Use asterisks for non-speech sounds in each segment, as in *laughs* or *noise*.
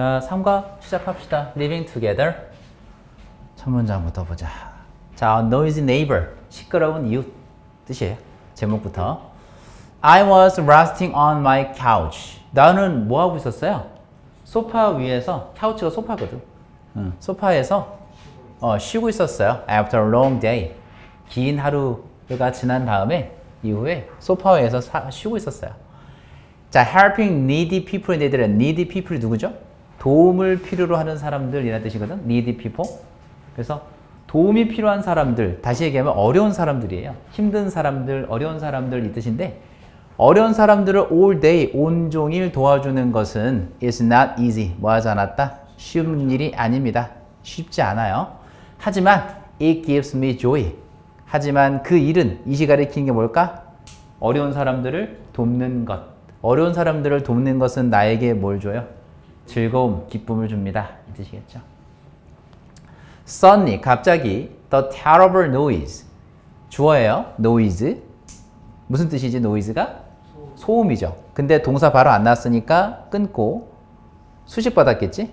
자, 3과 시작합시다. living together. 첫 문장부터 보자. 자, noisy neighbor. 시끄러운 이웃 뜻이에요. 제목부터. I was resting on my couch. 나는 뭐 하고 있었어요? 소파 위에서, 카우치가 소파거든. 응, 소파에서 어, 쉬고 있었어요. After a long day. 긴 하루가 지난 다음에 이후에 소파 위에서 사, 쉬고 있었어요. 자, helping needy people의 얘들은 needy people이 누구죠? 도움을 필요로 하는 사람들이라는 뜻이거든. needy people. 그래서 도움이 필요한 사람들, 다시 얘기하면 어려운 사람들이에요. 힘든 사람들, 어려운 사람들 이 뜻인데 어려운 사람들을 all day, 온종일 도와주는 것은 is not easy. 뭐 하지 않았다? 쉬운 일이 아닙니다. 쉽지 않아요. 하지만 it gives me joy. 하지만 그 일은 이 시간에 키는 게 뭘까? 어려운 사람들을 돕는 것. 어려운 사람들을 돕는 것은 나에게 뭘 줘요? 즐거움, 기쁨을 줍니다. 이 뜻이겠죠. Suddenly, 갑자기 the terrible noise. 주어예요. noise. 무슨 뜻이지, noise가? 소음이죠. 근데 동사 바로 안 났으니까 끊고 수식 받았겠지?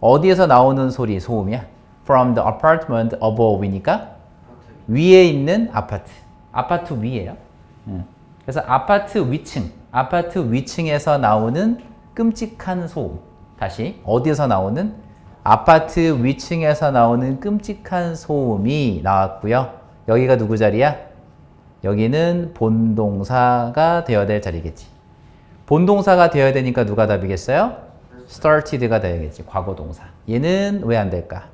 어디에서 나오는 소리, 소음이야? From the apartment above이니까 위에 있는 아파트. 아파트 위에요. 그래서 아파트 위층, 아파트 위층에서 나오는 끔찍한 소음. 다시 어디에서 나오는 아파트 위층에서 나오는 끔찍한 소음이 나왔고요. 여기가 누구 자리야? 여기는 본동사가 되어야 될 자리겠지. 본동사가 되어야 되니까 누가 답이겠어요? started가 되야겠지. 과거 동사. 얘는 왜 안 될까?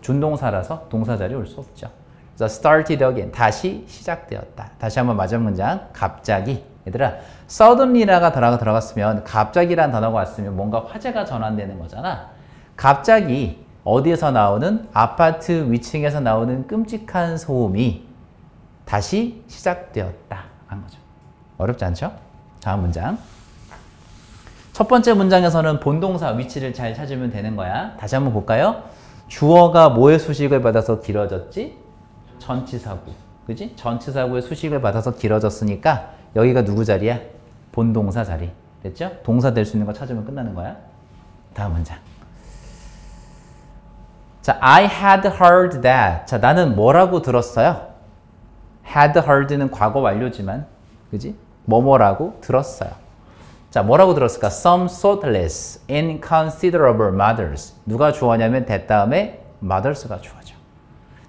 준동사라서 동사 자리에 올수 없죠. 그래서 started again. 다시 시작되었다. 다시 한번 마지막 문장. 갑자기. 얘들아, suddenly라가 단어가 들어갔으면 갑자기란 단어가 왔으면 뭔가 화제가 전환되는 거잖아. 갑자기 어디에서 나오는 아파트 위층에서 나오는 끔찍한 소음이 다시 시작되었다. 한 거죠. 어렵지 않죠? 다음 문장. 첫 번째 문장에서는 본동사 위치를 잘 찾으면 되는 거야. 다시 한번 볼까요? 주어가 뭐의 수식을 받아서 길어졌지? 전치사구. 그지? 전치사구의 수식을 받아서 길어졌으니까 여기가 누구 자리야? 본동사 자리. 됐죠? 동사 될 수 있는 거 찾으면 끝나는 거야. 다음 문장. 자, I had heard that. 자, 나는 뭐라고 들었어요? had heard는 과거 완료지만, 그지? 뭐뭐라고 들었어요. 자, 뭐라고 들었을까? Some thoughtless, inconsiderable mothers. 누가 주어냐면 that 다음에 mothers가 주어죠.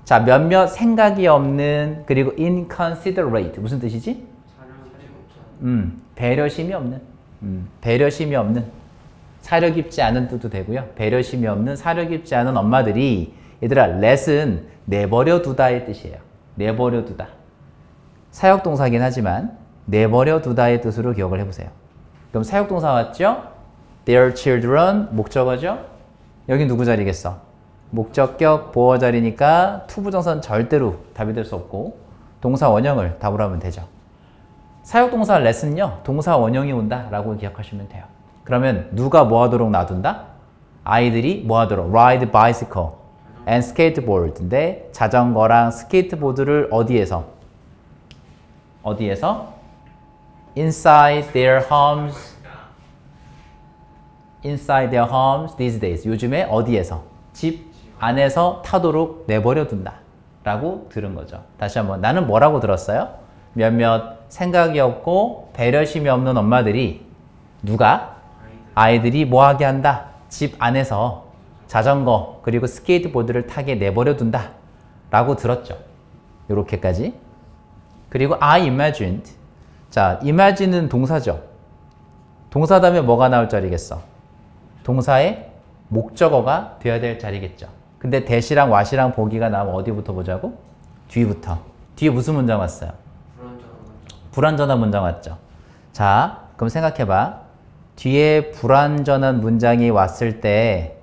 자, 몇몇 생각이 없는 그리고 inconsiderate 무슨 뜻이지? 음, 배려심이 없는. 음, 배려심이 없는. 사려 깊지 않은 뜻도 되고요. 배려심이 없는 사려 깊지 않은 엄마들이 얘들아, let은 내버려 두다의 뜻이에요. 내버려 두다. 사역동사긴 하지만 내버려 두다의 뜻으로 기억을 해보세요. 그럼 사역동사 왔죠? Their children 목적어죠? 여기 누구 자리겠어? 목적격 보어 자리니까 투부정사는 절대로 답이 될 수 없고 동사 원형을 답으로 하면 되죠. 사역동사 let은요. 동사 원형이 온다 라고 기억하시면 돼요. 그러면 누가 뭐 하도록 놔둔다? 아이들이 뭐 하도록? ride bicycle and skateboard인데 자전거랑 스케이트보드를 어디에서? 어디에서? inside their homes inside their homes these days 요즘에 어디에서? 집 안에서 타도록 내버려 둔다 라고 들은 거죠. 다시 한번 나는 뭐라고 들었어요? 몇몇 생각이 없고 배려심이 없는 엄마들이 누가? 아이들이 뭐 하게 한다? 집 안에서 자전거 그리고 스케이트보드를 타게 내버려 둔다 라고 들었죠. 이렇게까지. 그리고 I imagined. 자, imagine은 동사죠. 동사 다음에 뭐가 나올 자리겠어? 동사의 목적어가 되어야 될 자리겠죠. 근데 대시랑 와시랑 보기가 나오면 어디부터 보자고? 뒤부터. 뒤에 무슨 문장 왔어요? 불완전한 문장 왔죠. 자, 그럼 생각해봐. 뒤에 불완전한 문장이 왔을 때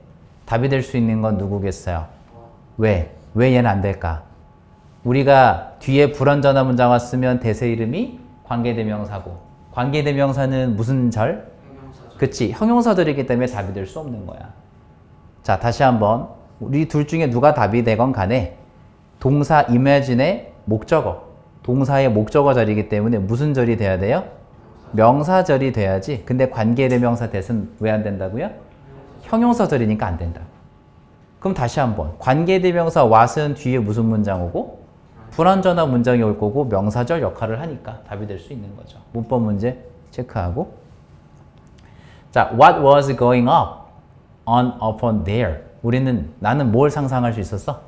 답이 될 수 있는 건 누구겠어요? 왜? 왜 얘는 안 될까? 우리가 뒤에 불완전한 문장 왔으면 대세 이름이 관계대명사고 관계대명사는 무슨 절? 그치 형용사들이기 때문에 답이 될 수 없는 거야. 자 다시 한번 우리 둘 중에 누가 답이 되건 간에 동사 imagine의 목적어 동사의 목적어 절이기 때문에 무슨 절이 돼야 돼요? 명사절이 돼야지. 근데 관계대명사 대은 왜 안 된다고요? 형용사절이니까 안 된다. 그럼 다시 한번 관계대명사 what은 뒤에 무슨 문장 오고 불완전한 문장이 올 거고 명사절 역할을 하니까 답이 될 수 있는 거죠. 문법 문제 체크하고 자, what was going up on upon there? 우리는 나는 뭘 상상할 수 있었어?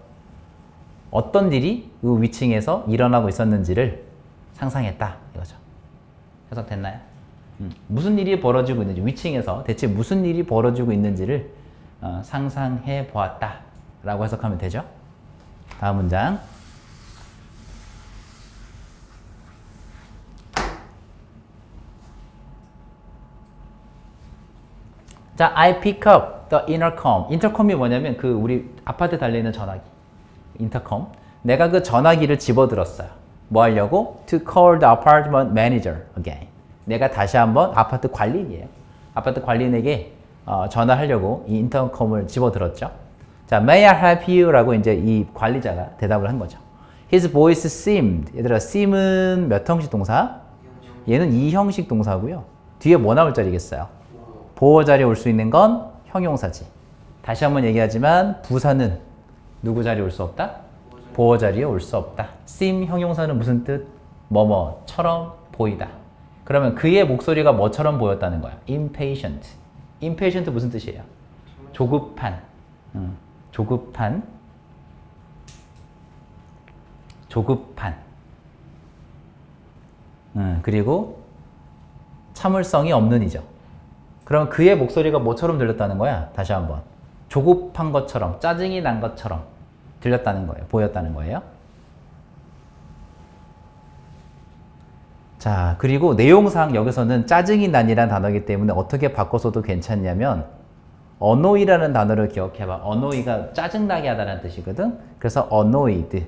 어떤 일이 그 위층에서 일어나고 있었는지를 상상했다 이거죠. 해석됐나요? 음, 무슨 일이 벌어지고 있는지 위층에서 대체 무슨 일이 벌어지고 있는지를 어, 상상해 보았다 라고 해석하면 되죠. 다음 문장 자, I pick up the intercom. 인터컴이 뭐냐면 그 우리 아파트 달리는 전화기. 인터컴. 내가 그 전화기를 집어들었어요. 뭐 하려고? To call the apartment manager again. 내가 다시 한번 아파트 관리인이에요. 아파트 관리인에게 어, 전화하려고 이 인터컴을 집어들었죠. 자, may I help you? 라고 이제 이 관리자가 대답을 한 거죠. His voice seemed. 얘들아, seem은 몇 형식 동사? 얘는 이 형식 동사고요. 뒤에 뭐 나올 자리겠어요? 보호 자리에 올 수 있는 건 형용사지. 다시 한번 얘기하지만 부사는 누구 자리에 올 수 없다? 보호 자리에 올 수 없다. seem 형용사는 무슨 뜻? 뭐뭐처럼 보이다. 그러면 그의 목소리가 뭐처럼 보였다는 거야? impatient. impatient 무슨 뜻이에요? 조급한. 음, 조급한. 조급한. 음, 그리고 참을성이 없는 이죠. 그럼 그의 목소리가 뭐처럼 들렸다는 거야? 다시 한번. 조급한 것처럼, 짜증이 난 것처럼 들렸다는 거예요. 보였다는 거예요. 자, 그리고 내용상 여기서는 짜증이 난이란 단어이기 때문에 어떻게 바꿔서도 괜찮냐면 annoy라는 단어를 기억해봐. annoy가 짜증나게 하다는 뜻이거든. 그래서 annoyed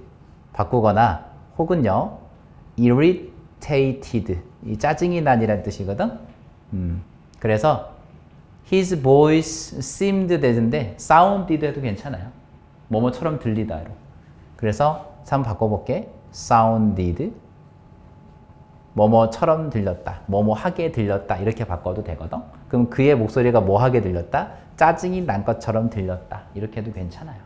바꾸거나 혹은요 irritated 이 짜증이 난이란 뜻이거든. 음, 그래서 his voice seemed 되는데 sounded 해도 괜찮아요. 뭐뭐처럼 들리다로. 그래서 한번 바꿔볼게. sounded 뭐뭐처럼 들렸다. 뭐뭐하게 들렸다. 이렇게 바꿔도 되거든. 그럼 그의 목소리가 뭐하게 들렸다? 짜증이 난 것처럼 들렸다. 이렇게 해도 괜찮아요.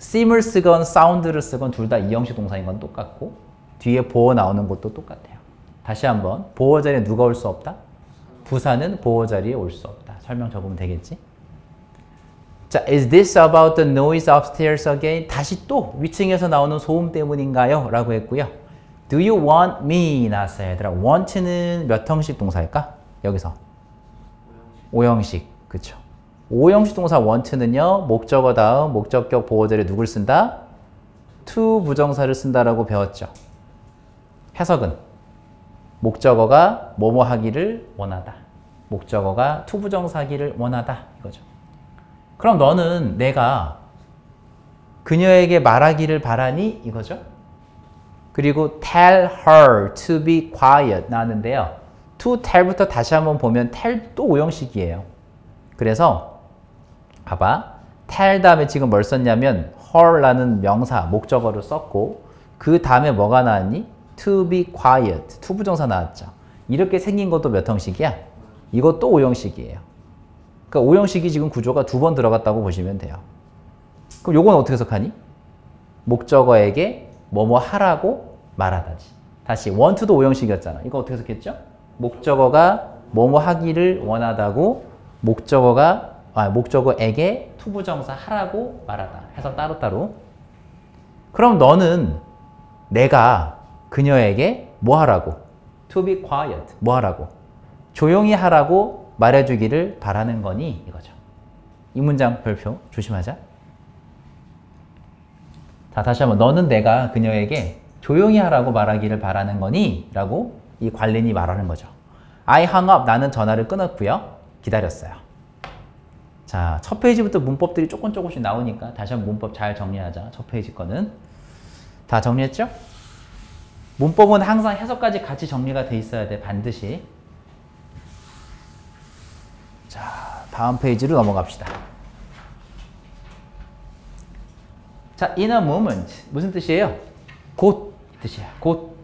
seem을 쓰건 sound를 쓰건 둘 다 이형식 동사인 건 똑같고 뒤에 보어 나오는 것도 똑같아요. 다시 한번 보어 자리에 누가 올 수 없다? 부사는 보호 자리에 올 수 없다. 설명 적으면 되겠지? 자, is this about the noise upstairs again? 다시 또 위층에서 나오는 소음 때문인가요? 라고 했고요. Do you want me? 나왔어요. 얘들아. want는 몇 형식 동사일까? 여기서. 오형식. 그쵸. 오형식 동사 want는요. 목적어 다음 목적격 보호자리 누굴 쓴다? to 부정사를 쓴다라고 배웠죠. 해석은 목적어가 뭐뭐 하기를 원하다. 목적어가 투부정사기를 원하다. 이거죠. 그럼 너는 내가 그녀에게 말하기를 바라니? 이거죠. 그리고 tell her to be quiet 나왔는데요. to tell부터 다시 한번 보면 tell 또 오형식이에요. 그래서 봐봐. tell 다음에 지금 뭘 썼냐면 her라는 명사, 목적어를 썼고 그 다음에 뭐가 나왔니? to be quiet. 투부정사 나왔죠. 이렇게 생긴 것도 몇 형식이야? 이것도 오형식이에요. 그러니까 오형식이 지금 구조가 두 번 들어갔다고 보시면 돼요. 그럼 요건 어떻게 해석하니? 목적어에게 뭐뭐 하라고 말하다지. 다시 want to도 오형식이었잖아. 이거 어떻게 해석했죠? 목적어가 뭐뭐 하기를 원하다고 목적어가 아, 목적어에게 투부정사 하라고 말하다. 해서 따로따로. 그럼 너는 내가 그녀에게 뭐 하라고? To be quiet. 뭐 하라고? 조용히 하라고 말해주기를 바라는 거니 이거죠. 이 문장 별표 조심하자. 자 다시 한번 너는 내가 그녀에게 조용히 하라고 말하기를 바라는 거니? 라고 이 관련이 말하는 거죠. I hung up. 나는 전화를 끊었고요. 기다렸어요. 자, 첫 페이지부터 문법들이 조금 조금씩 나오니까 다시 한번 문법 잘 정리하자. 첫 페이지 거는. 다 정리했죠? 문법은 항상 해석까지 같이 정리가 돼 있어야 돼. 반드시. 자, 다음 페이지로 넘어갑시다. 자, in a moment. 무슨 뜻이에요? 곧 뜻이야. 곧.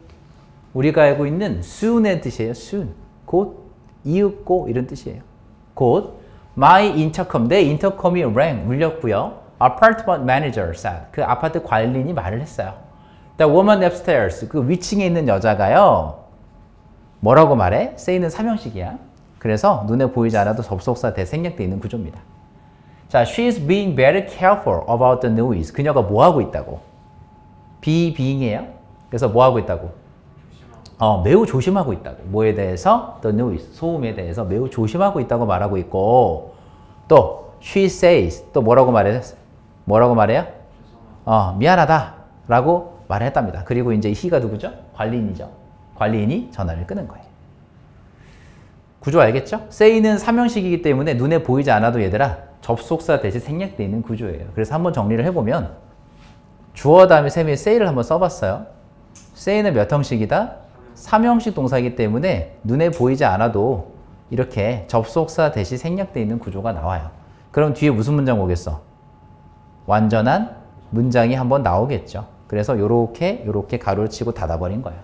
우리가 알고 있는 soon의 뜻이에요. soon. 곧, 이윽고 이런 뜻이에요. 곧. My intercom, 내 인터컴이 rang, 울렸고요. Apartment manager said, 그 아파트 관리인이 말을 했어요. The woman upstairs, 그 위층에 있는 여자가요. 뭐라고 말해? say는 삼형식이야. 그래서 눈에 보이지 않아도 접속사 대생략돼 있는 구조입니다. 자, she's being very careful about the noise. 그녀가 뭐 하고 있다고? be being이에요. 그래서 뭐 하고 있다고? 어, 매우 조심하고 있다고. 뭐에 대해서? The noise. 소음에 대해서 매우 조심하고 있다고 말하고 있고 또 she says 또 뭐라고 말했어요? 뭐라고 말해요? 어, 미안하다 라고 말했답니다. 그리고 이제 he가 누구죠? 관리인이죠. 관리인이 전화를 끄는 거예요. 구조 알겠죠? say는 삼형식이기 때문에 눈에 보이지 않아도 얘들아 접속사 대신 생략되어 있는 구조예요. 그래서 한번 정리를 해보면 주어 다음에 셈의 say를 한번 써봤어요. say는 몇 형식이다? 삼형식 동사이기 때문에 눈에 보이지 않아도 이렇게 접속사 대신 생략되어 있는 구조가 나와요. 그럼 뒤에 무슨 문장 오겠어? 완전한 문장이 한번 나오겠죠. 그래서 이렇게 이렇게 가로를 치고 닫아버린 거야.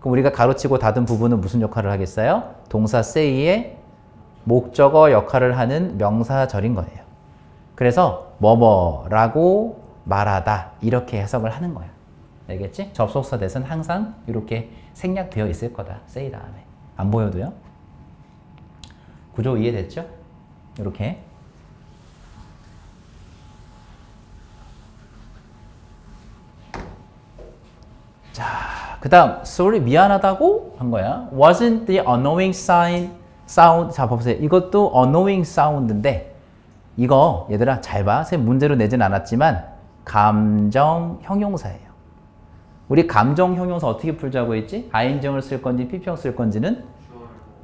그럼 우리가 가로치고 닫은 부분은 무슨 역할을 하겠어요? 동사 say의 목적어 역할을 하는 명사절인 거예요. 그래서 뭐뭐라고 말하다 이렇게 해석을 하는 거야. 알겠지? 접속사 대신 항상 이렇게 생략되어 있을 거다. say 다음에. 안 보여도요? 구조 이해됐죠? 이렇게. 자, 그 다음 sorry 미안하다고 한 거야. wasn't the annoying sign sound 자 보세요. 이것도 annoying sound인데 이거 얘들아 잘 봐. 쌤 문제로 내진 않았지만 감정 형용사예요. 우리 감정 형용사 어떻게 풀자고 했지? 아인정을 쓸 건지 피평 쓸 건지는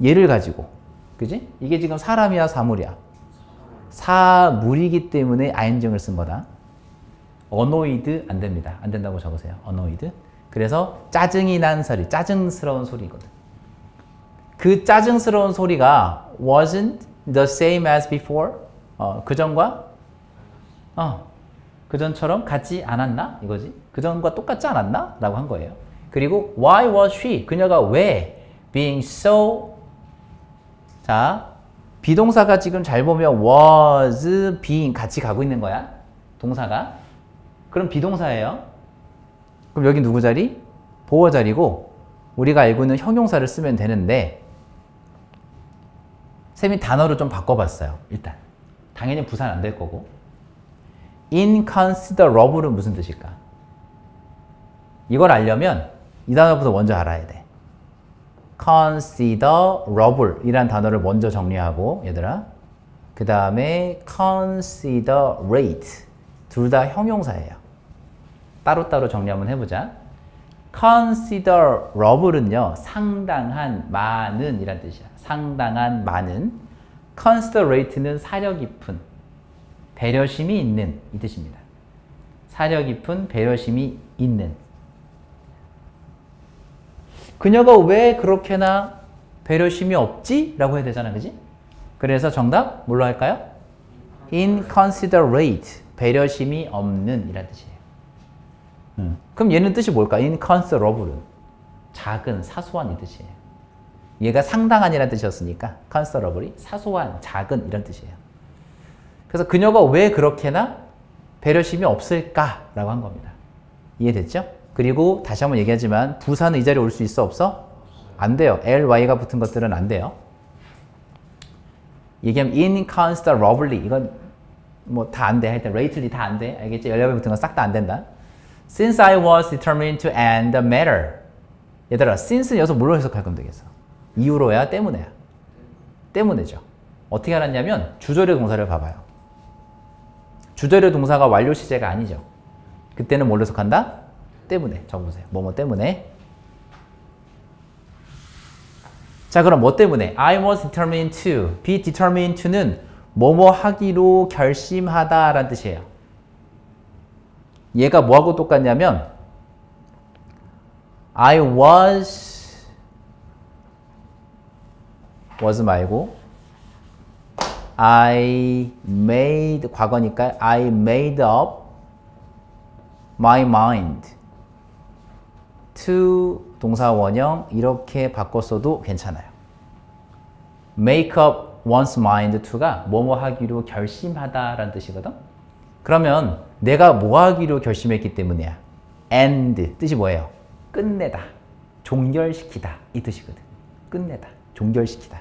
얘를 가지고 그지? 이게 지금 사람이야 사물이야? 사물이기 때문에 아인정을 쓴 거다. 어노이드 안 됩니다. 안 된다고 적으세요. 어노이드. 그래서 짜증이 난 소리, 짜증스러운 소리거든. 그 짜증스러운 소리가 wasn't the same as before. 어, 그전과 어, 그전처럼 같지 않았나? 이거지. 그전과 똑같지 않았나? 라고 한 거예요. 그리고 why was she? 그녀가 왜 being so 자, 비동사가 지금 잘 보면 was being 같이 가고 있는 거야. 동사가. 그럼 비동사예요. 그럼 여기 누구 자리? 보어 자리고 우리가 알고 있는 형용사를 쓰면 되는데 쌤이 단어를 좀 바꿔봤어요. 일단. 당연히 부산 안 될 거고. inconsiderable은 무슨 뜻일까? 이걸 알려면 이 단어부터 먼저 알아야 돼. considerable 이란 단어를 먼저 정리하고 얘들아 그 다음에 considerate 둘 다 형용사예요. 따로따로 정리 한번 해보자. considerable은요 상당한 많은 이란 뜻이야. 상당한 많은 considerate는 사려 깊은 배려심이 있는 이 뜻입니다. 사려 깊은 배려심이 있는 그녀가 왜 그렇게나 배려심이 없지? 라고 해야 되잖아. 그지? 그래서 정답 뭘로 할까요? inconsiderate 배려심이 없는 이란 뜻이에요. 음. 그럼 얘는 뜻이 뭘까? inconsiderable은 작은, 사소한 이 뜻이에요. 얘가 상당한이라는 뜻이었으니까 considerable이 사소한, 작은 이런 뜻이에요. 그래서 그녀가 왜 그렇게나 배려심이 없을까라고 한 겁니다. 이해됐죠? 그리고 다시 한번 얘기하지만 부사는 이 자리에 올 수 있어 없어? 안 돼요. ly가 붙은 것들은 안 돼요. 얘기하면 inconsiderably 이건 뭐 다 안 돼. 하여튼 lately 다 안 돼. 알겠지? 연락이 붙은 건 싹 다 안 된다. Since I was determined to end the matter. 얘들아, since는 여기서 뭘로 해석할 건 되겠어? 이유로야? 때문에야? 때문에죠. 어떻게 알았냐면 주절의 동사를 봐봐요. 주절의 동사가 완료 시제가 아니죠. 그때는 뭘로 해석한다? 때문에. 적어보세요. 뭐뭐 때문에. 자, 그럼 뭐 때문에? I was determined to. be determined to는 뭐뭐 하기로 결심하다 라는 뜻이에요. 얘가 뭐하고 똑같냐면 I was was 말고 I made 과거니까 I made up my mind to 동사 원형 이렇게 바꿨어도 괜찮아요. make up once mind to가 뭐뭐 하기로 결심하다라는 뜻이거든. 그러면 내가 뭐 하기로 결심했기 때문이야. end 뜻이 뭐예요? 끝내다, 종결시키다 이 뜻이거든. 끝내다, 종결시키다.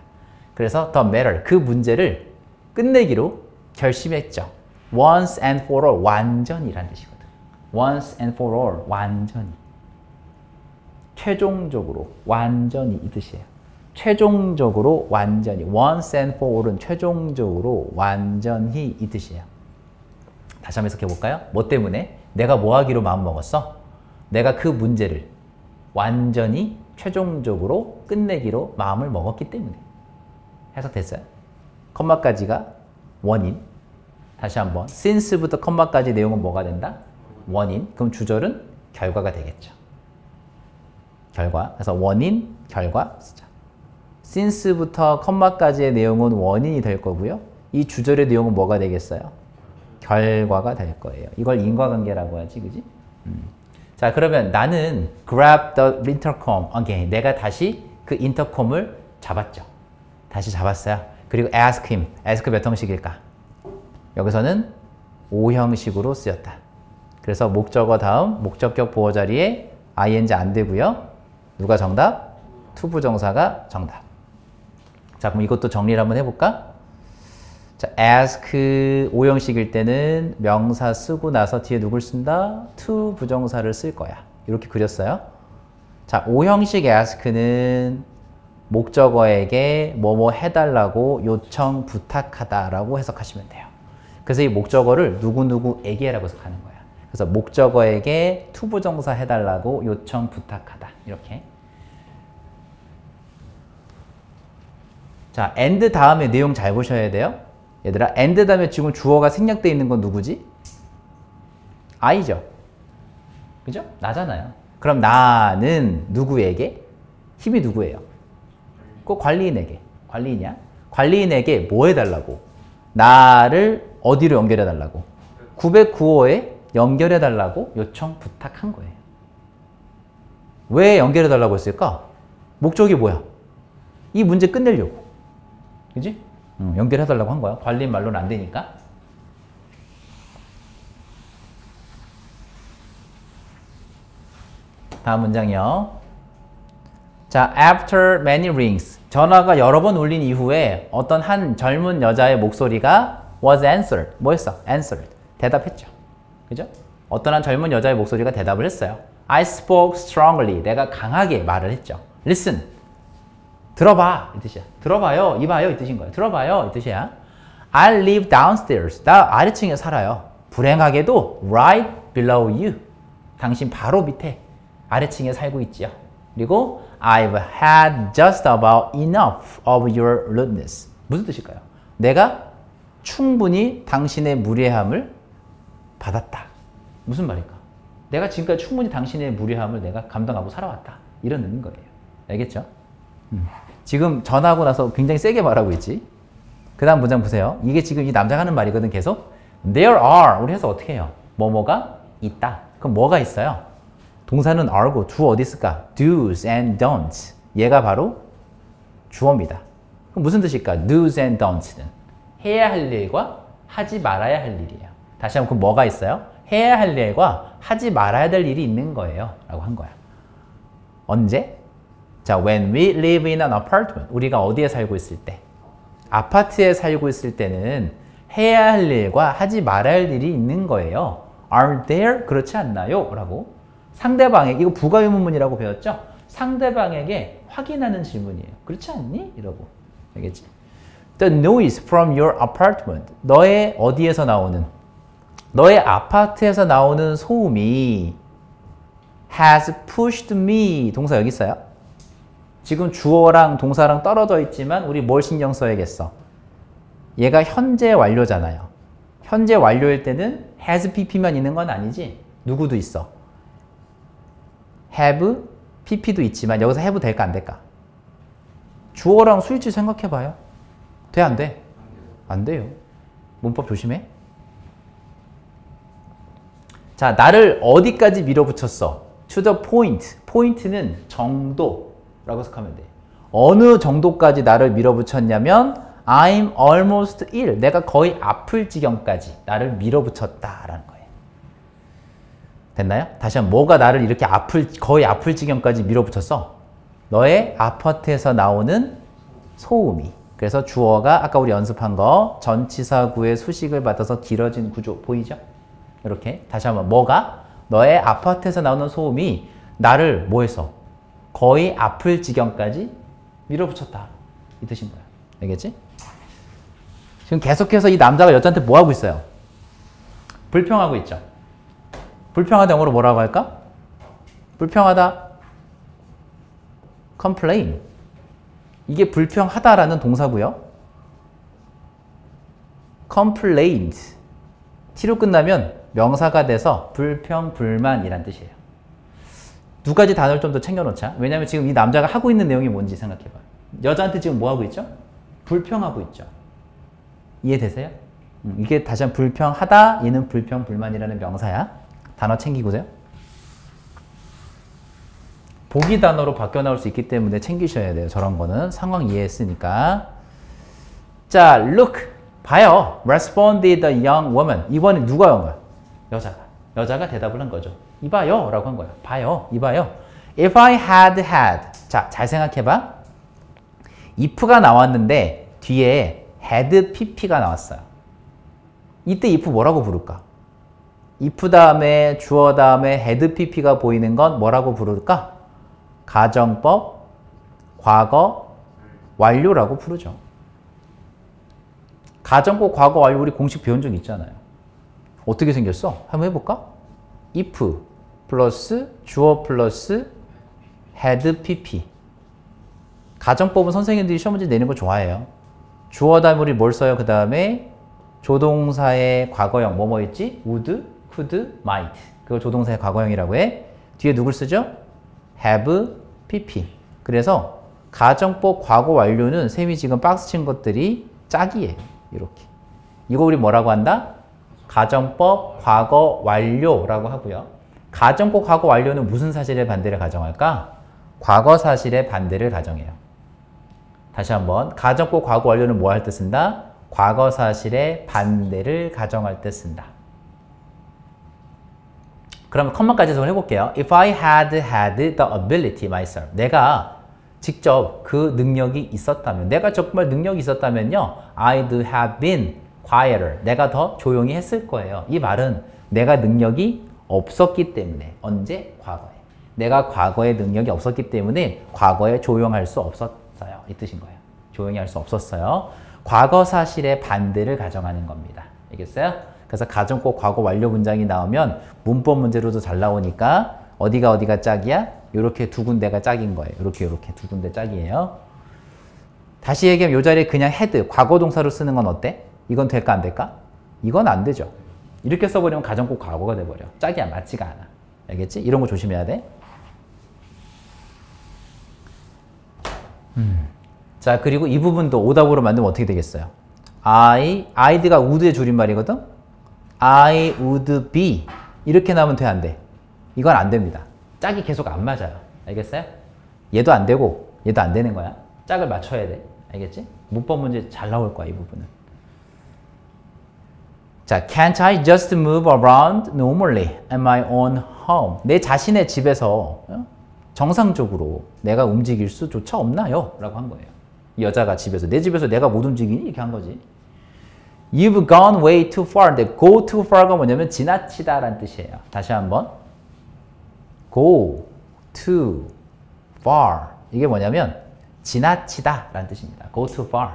그래서 the matter 그 문제를 끝내기로 결심했죠. once and for all 완전이란 뜻이거든. once and for all 완전히. 최종적으로 완전히 이 뜻이에요. 최종적으로 완전히 once and for all은 최종적으로 완전히 이 뜻이에요. 다시 한번 해석해 볼까요? 뭐 때문에? 내가 뭐 하기로 마음 먹었어? 내가 그 문제를 완전히 최종적으로 끝내기로 마음을 먹었기 때문에. 해석됐어요? 컴마까지가 원인. 다시 한번 since부터 컴마까지 내용은 뭐가 된다? 원인. 그럼 주절은 결과가 되겠죠. 결과. 그래서 원인, 결과 쓰자. since부터 컴마까지의 내용은 원인이 될 거고요. 이 주절의 내용은 뭐가 되겠어요? 결과가 될 거예요. 이걸 인과관계라고 하지, 그지? 음. 자, 그러면 나는 grab the intercom again. 내가 다시 그 인터컴을 잡았죠. 다시 잡았어요. 그리고 ask him. ask 몇 형식일까? 여기서는 오 형식으로 쓰였다. 그래서 목적어 다음 목적격 보어 자리에 ing 안 되고요. 누가 정답? 투부정사가 정답. 자, 그럼 이것도 정리를 한번 해볼까? 자, ask 오형식일 때는 명사 쓰고 나서 뒤에 누굴 쓴다? to 부정사를 쓸 거야. 이렇게 그렸어요. 자, 오형식 ask는 목적어에게 뭐뭐 해달라고 요청 부탁하다라고 해석하시면 돼요. 그래서 이 목적어를 누구누구에게라고 해석하는 거야. 그래서 목적어에게 투부정사 해달라고 요청 부탁하다. 이렇게. 자, and 다음에 내용 잘 보셔야 돼요. 얘들아, and 다음에 지금 주어가 생략되어 있는 건 누구지? I죠. 그죠? 나잖아요. 그럼 나는 누구에게? 힘이 누구예요? 꼭 관리인에게. 관리인이야? 관리인에게 뭐 해달라고? 나를 어디로 연결해달라고? 909호에 연결해달라고 요청 부탁한 거예요. 왜 연결해달라고 했을까? 목적이 뭐야? 이 문제 끝내려고. 그지? 응, 연결해달라고 한 거야. 관리인 말로는 안 되니까. 다음 문장이요. 자, after many rings. 전화가 여러 번 울린 이후에 어떤 한 젊은 여자의 목소리가 was answered. 뭐였어? answered. 대답했죠. 그죠? 어떤 한 젊은 여자의 목소리가 대답을 했어요. I spoke strongly. 내가 강하게 말을 했죠. Listen. 들어봐. 이 뜻이야. 들어봐요. 이봐요. 이 뜻인 거예요. 들어봐요. 이 뜻이야. I live downstairs. 나 아래층에 살아요. 불행하게도 right below you. 당신 바로 밑에 아래층에 살고 있지요. 그리고 I've had just about enough of your rudeness. 무슨 뜻일까요? 내가 충분히 당신의 무례함을 받았다. 무슨 말일까? 내가 지금까지 충분히 당신의 무례함을 내가 감당하고 살아왔다. 이런 의미인 거예요. 알겠죠? 음. 지금 전하고 나서 굉장히 세게 말하고 있지. 그 다음 문장 보세요. 이게 지금 이 남자가 하는 말이거든, 계속. There are. 우리 해서 어떻게 해요? 뭐뭐가 있다. 그럼 뭐가 있어요? 동사는 are고 주어 어디 있을까? do's and don'ts. 얘가 바로 주어입니다. 그럼 무슨 뜻일까? do's and don'ts는 해야 할 일과 하지 말아야 할 일이에요. 다시 한번 그럼 뭐가 있어요? 해야 할 일과 하지 말아야 될 일이 있는 거예요. 라고 한 거야. 언제? 자, when we live in an apartment. 우리가 어디에 살고 있을 때? 아파트에 살고 있을 때는 해야 할 일과 하지 말아야 할 일이 있는 거예요. Are there? 그렇지 않나요? 라고 상대방에게 이거 부가 의문문이라고 배웠죠? 상대방에게 확인하는 질문이에요. 그렇지 않니? 이러고. 알겠지? The noise from your apartment. 너의 어디에서 나오는 너의 아파트에서 나오는 소음이 has pushed me. 동사 여기 있어요. 지금 주어랑 동사랑 떨어져 있지만 우리 뭘 신경 써야겠어? 얘가 현재 완료잖아요. 현재 완료일 때는 has pp만 있는 건 아니지. 누구도 있어. have, pp도 있지만 여기서 have 될까 안 될까? 주어랑 수일치 생각해 봐요. 돼 안 돼? 안 돼요. 문법 조심해. 자, 나를 어디까지 밀어붙였어? to the point. 포인트는 정도 라고 해석하면 돼. 어느 정도까지 나를 밀어붙였냐면 I'm almost ill. 내가 거의 아플 지경까지 나를 밀어붙였다라는 거예요. 됐나요? 다시 한번 뭐가 나를 이렇게 아플 거의 아플 지경까지 밀어붙였어? 너의 아파트에서 나오는 소음이. 그래서 주어가 아까 우리 연습한 거 전치사구의 수식을 받아서 길어진 구조 보이죠? 이렇게 다시 한번 뭐가 너의 아파트에서 나오는 소음이 나를 뭐해서 거의 아플 지경까지 밀어붙였다 이 뜻인 거야. 알겠지? 지금 계속해서 이 남자가 여자한테 뭐 하고 있어요? 불평하고 있죠. 불평하다 영어로 뭐라고 할까? 불평하다 complain 이게 불평하다라는 동사고요. complained t로 끝나면 명사가 돼서 불평, 불만이란 뜻이에요. 두 가지 단어를 좀 더 챙겨놓자. 왜냐하면 지금 이 남자가 하고 있는 내용이 뭔지 생각해봐. 여자한테 지금 뭐 하고 있죠? 불평하고 있죠. 이해되세요? 음, 이게 다시 한번 불평하다, 얘는 불평, 불만이라는 명사야. 단어 챙기고세요. 보기 단어로 바뀌어 나올 수 있기 때문에 챙기셔야 돼요. 저런 거는 상황 이해했으니까. 자, look, 봐요. responded the young woman. 이번에 누가 온 거야? 여자가. 여자가 대답을 한 거죠. 이봐요 라고 한 거야. 봐요. 이봐요. If I had had. 자, 잘 생각해봐. if가 나왔는데 뒤에 had pp가 나왔어요. 이때 if 뭐라고 부를까? if 다음에 주어 다음에 had pp가 보이는 건 뭐라고 부를까? 가정법, 과거, 완료라고 부르죠. 가정법, 과거, 완료 우리 공식 배운 적 있잖아요. 어떻게 생겼어? 한번 해볼까? if 플러스 주어 플러스 had pp 가정법은 선생님들이 시험 문제 내는 거 좋아해요. 주어 우리 뭘 써요? 그 다음에 조동사의 과거형 뭐뭐 있지? would, could, might 그걸 조동사의 과거형이라고 해. 뒤에 누굴 쓰죠? have, pp 그래서 가정법 과거 완료는 쌤이 지금 박스 친 것들이 짝이에요. 이렇게. 이거 우리 뭐라고 한다? 가정법 과거 완료라고 하고요. 가정법 과거 완료는 무슨 사실의 반대를 가정할까? 과거 사실의 반대를 가정해요. 다시 한번 가정법 과거 완료는 뭐 할 때 쓴다? 과거 사실의 반대를 가정할 때 쓴다. 그럼 컴마까지 해석을 해볼게요. If I had had the ability myself. 내가 직접 그 능력이 있었다면, 내가 정말 능력이 있었다면요. I'd have been quieter. 내가 더 조용히 했을 거예요. 이 말은 내가 능력이 없었기 때문에 언제? 과거에. 내가 과거에 능력이 없었기 때문에 과거에 조용할 수 없었어요. 이 뜻인 거예요. 조용히 할 수 없었어요. 과거 사실의 반대를 가정하는 겁니다. 알겠어요? 그래서 가정법 과거 완료 문장이 나오면 문법 문제로도 잘 나오니까 어디가 어디가 짝이야? 이렇게 두 군데가 짝인 거예요. 이렇게 이렇게 두 군데 짝이에요. 다시 얘기하면 이 자리에 그냥 had, 과거 동사로 쓰는 건 어때? 이건 될까 안 될까? 이건 안 되죠. 이렇게 써버리면 가정법 과거가 돼버려. 짝이야 맞지가 않아. 알겠지? 이런 거 조심해야 돼. 음. 자 그리고 이 부분도 오답으로 만들면 어떻게 되겠어요? I, I'd가 would의 줄임말이거든? I would be 이렇게 나오면 돼, 안 돼? 이건 안 됩니다. 짝이 계속 안 맞아요. 알겠어요? 얘도 안 되고 얘도 안 되는 거야. 짝을 맞춰야 돼. 알겠지? 문법 문제 잘 나올 거야, 이 부분은. 자, can't I just move around normally in my own home? 내 자신의 집에서 어? 정상적으로 내가 움직일 수조차 없나요? 라고 한 거예요. 여자가 집에서 내 집에서 내가 못 움직이니? 이렇게 한 거지. You've gone way too far. 근데 go too far가 뭐냐면 지나치다 라는 뜻이에요. 다시 한번. go too far. 이게 뭐냐면 지나치다 라는 뜻입니다. go too far.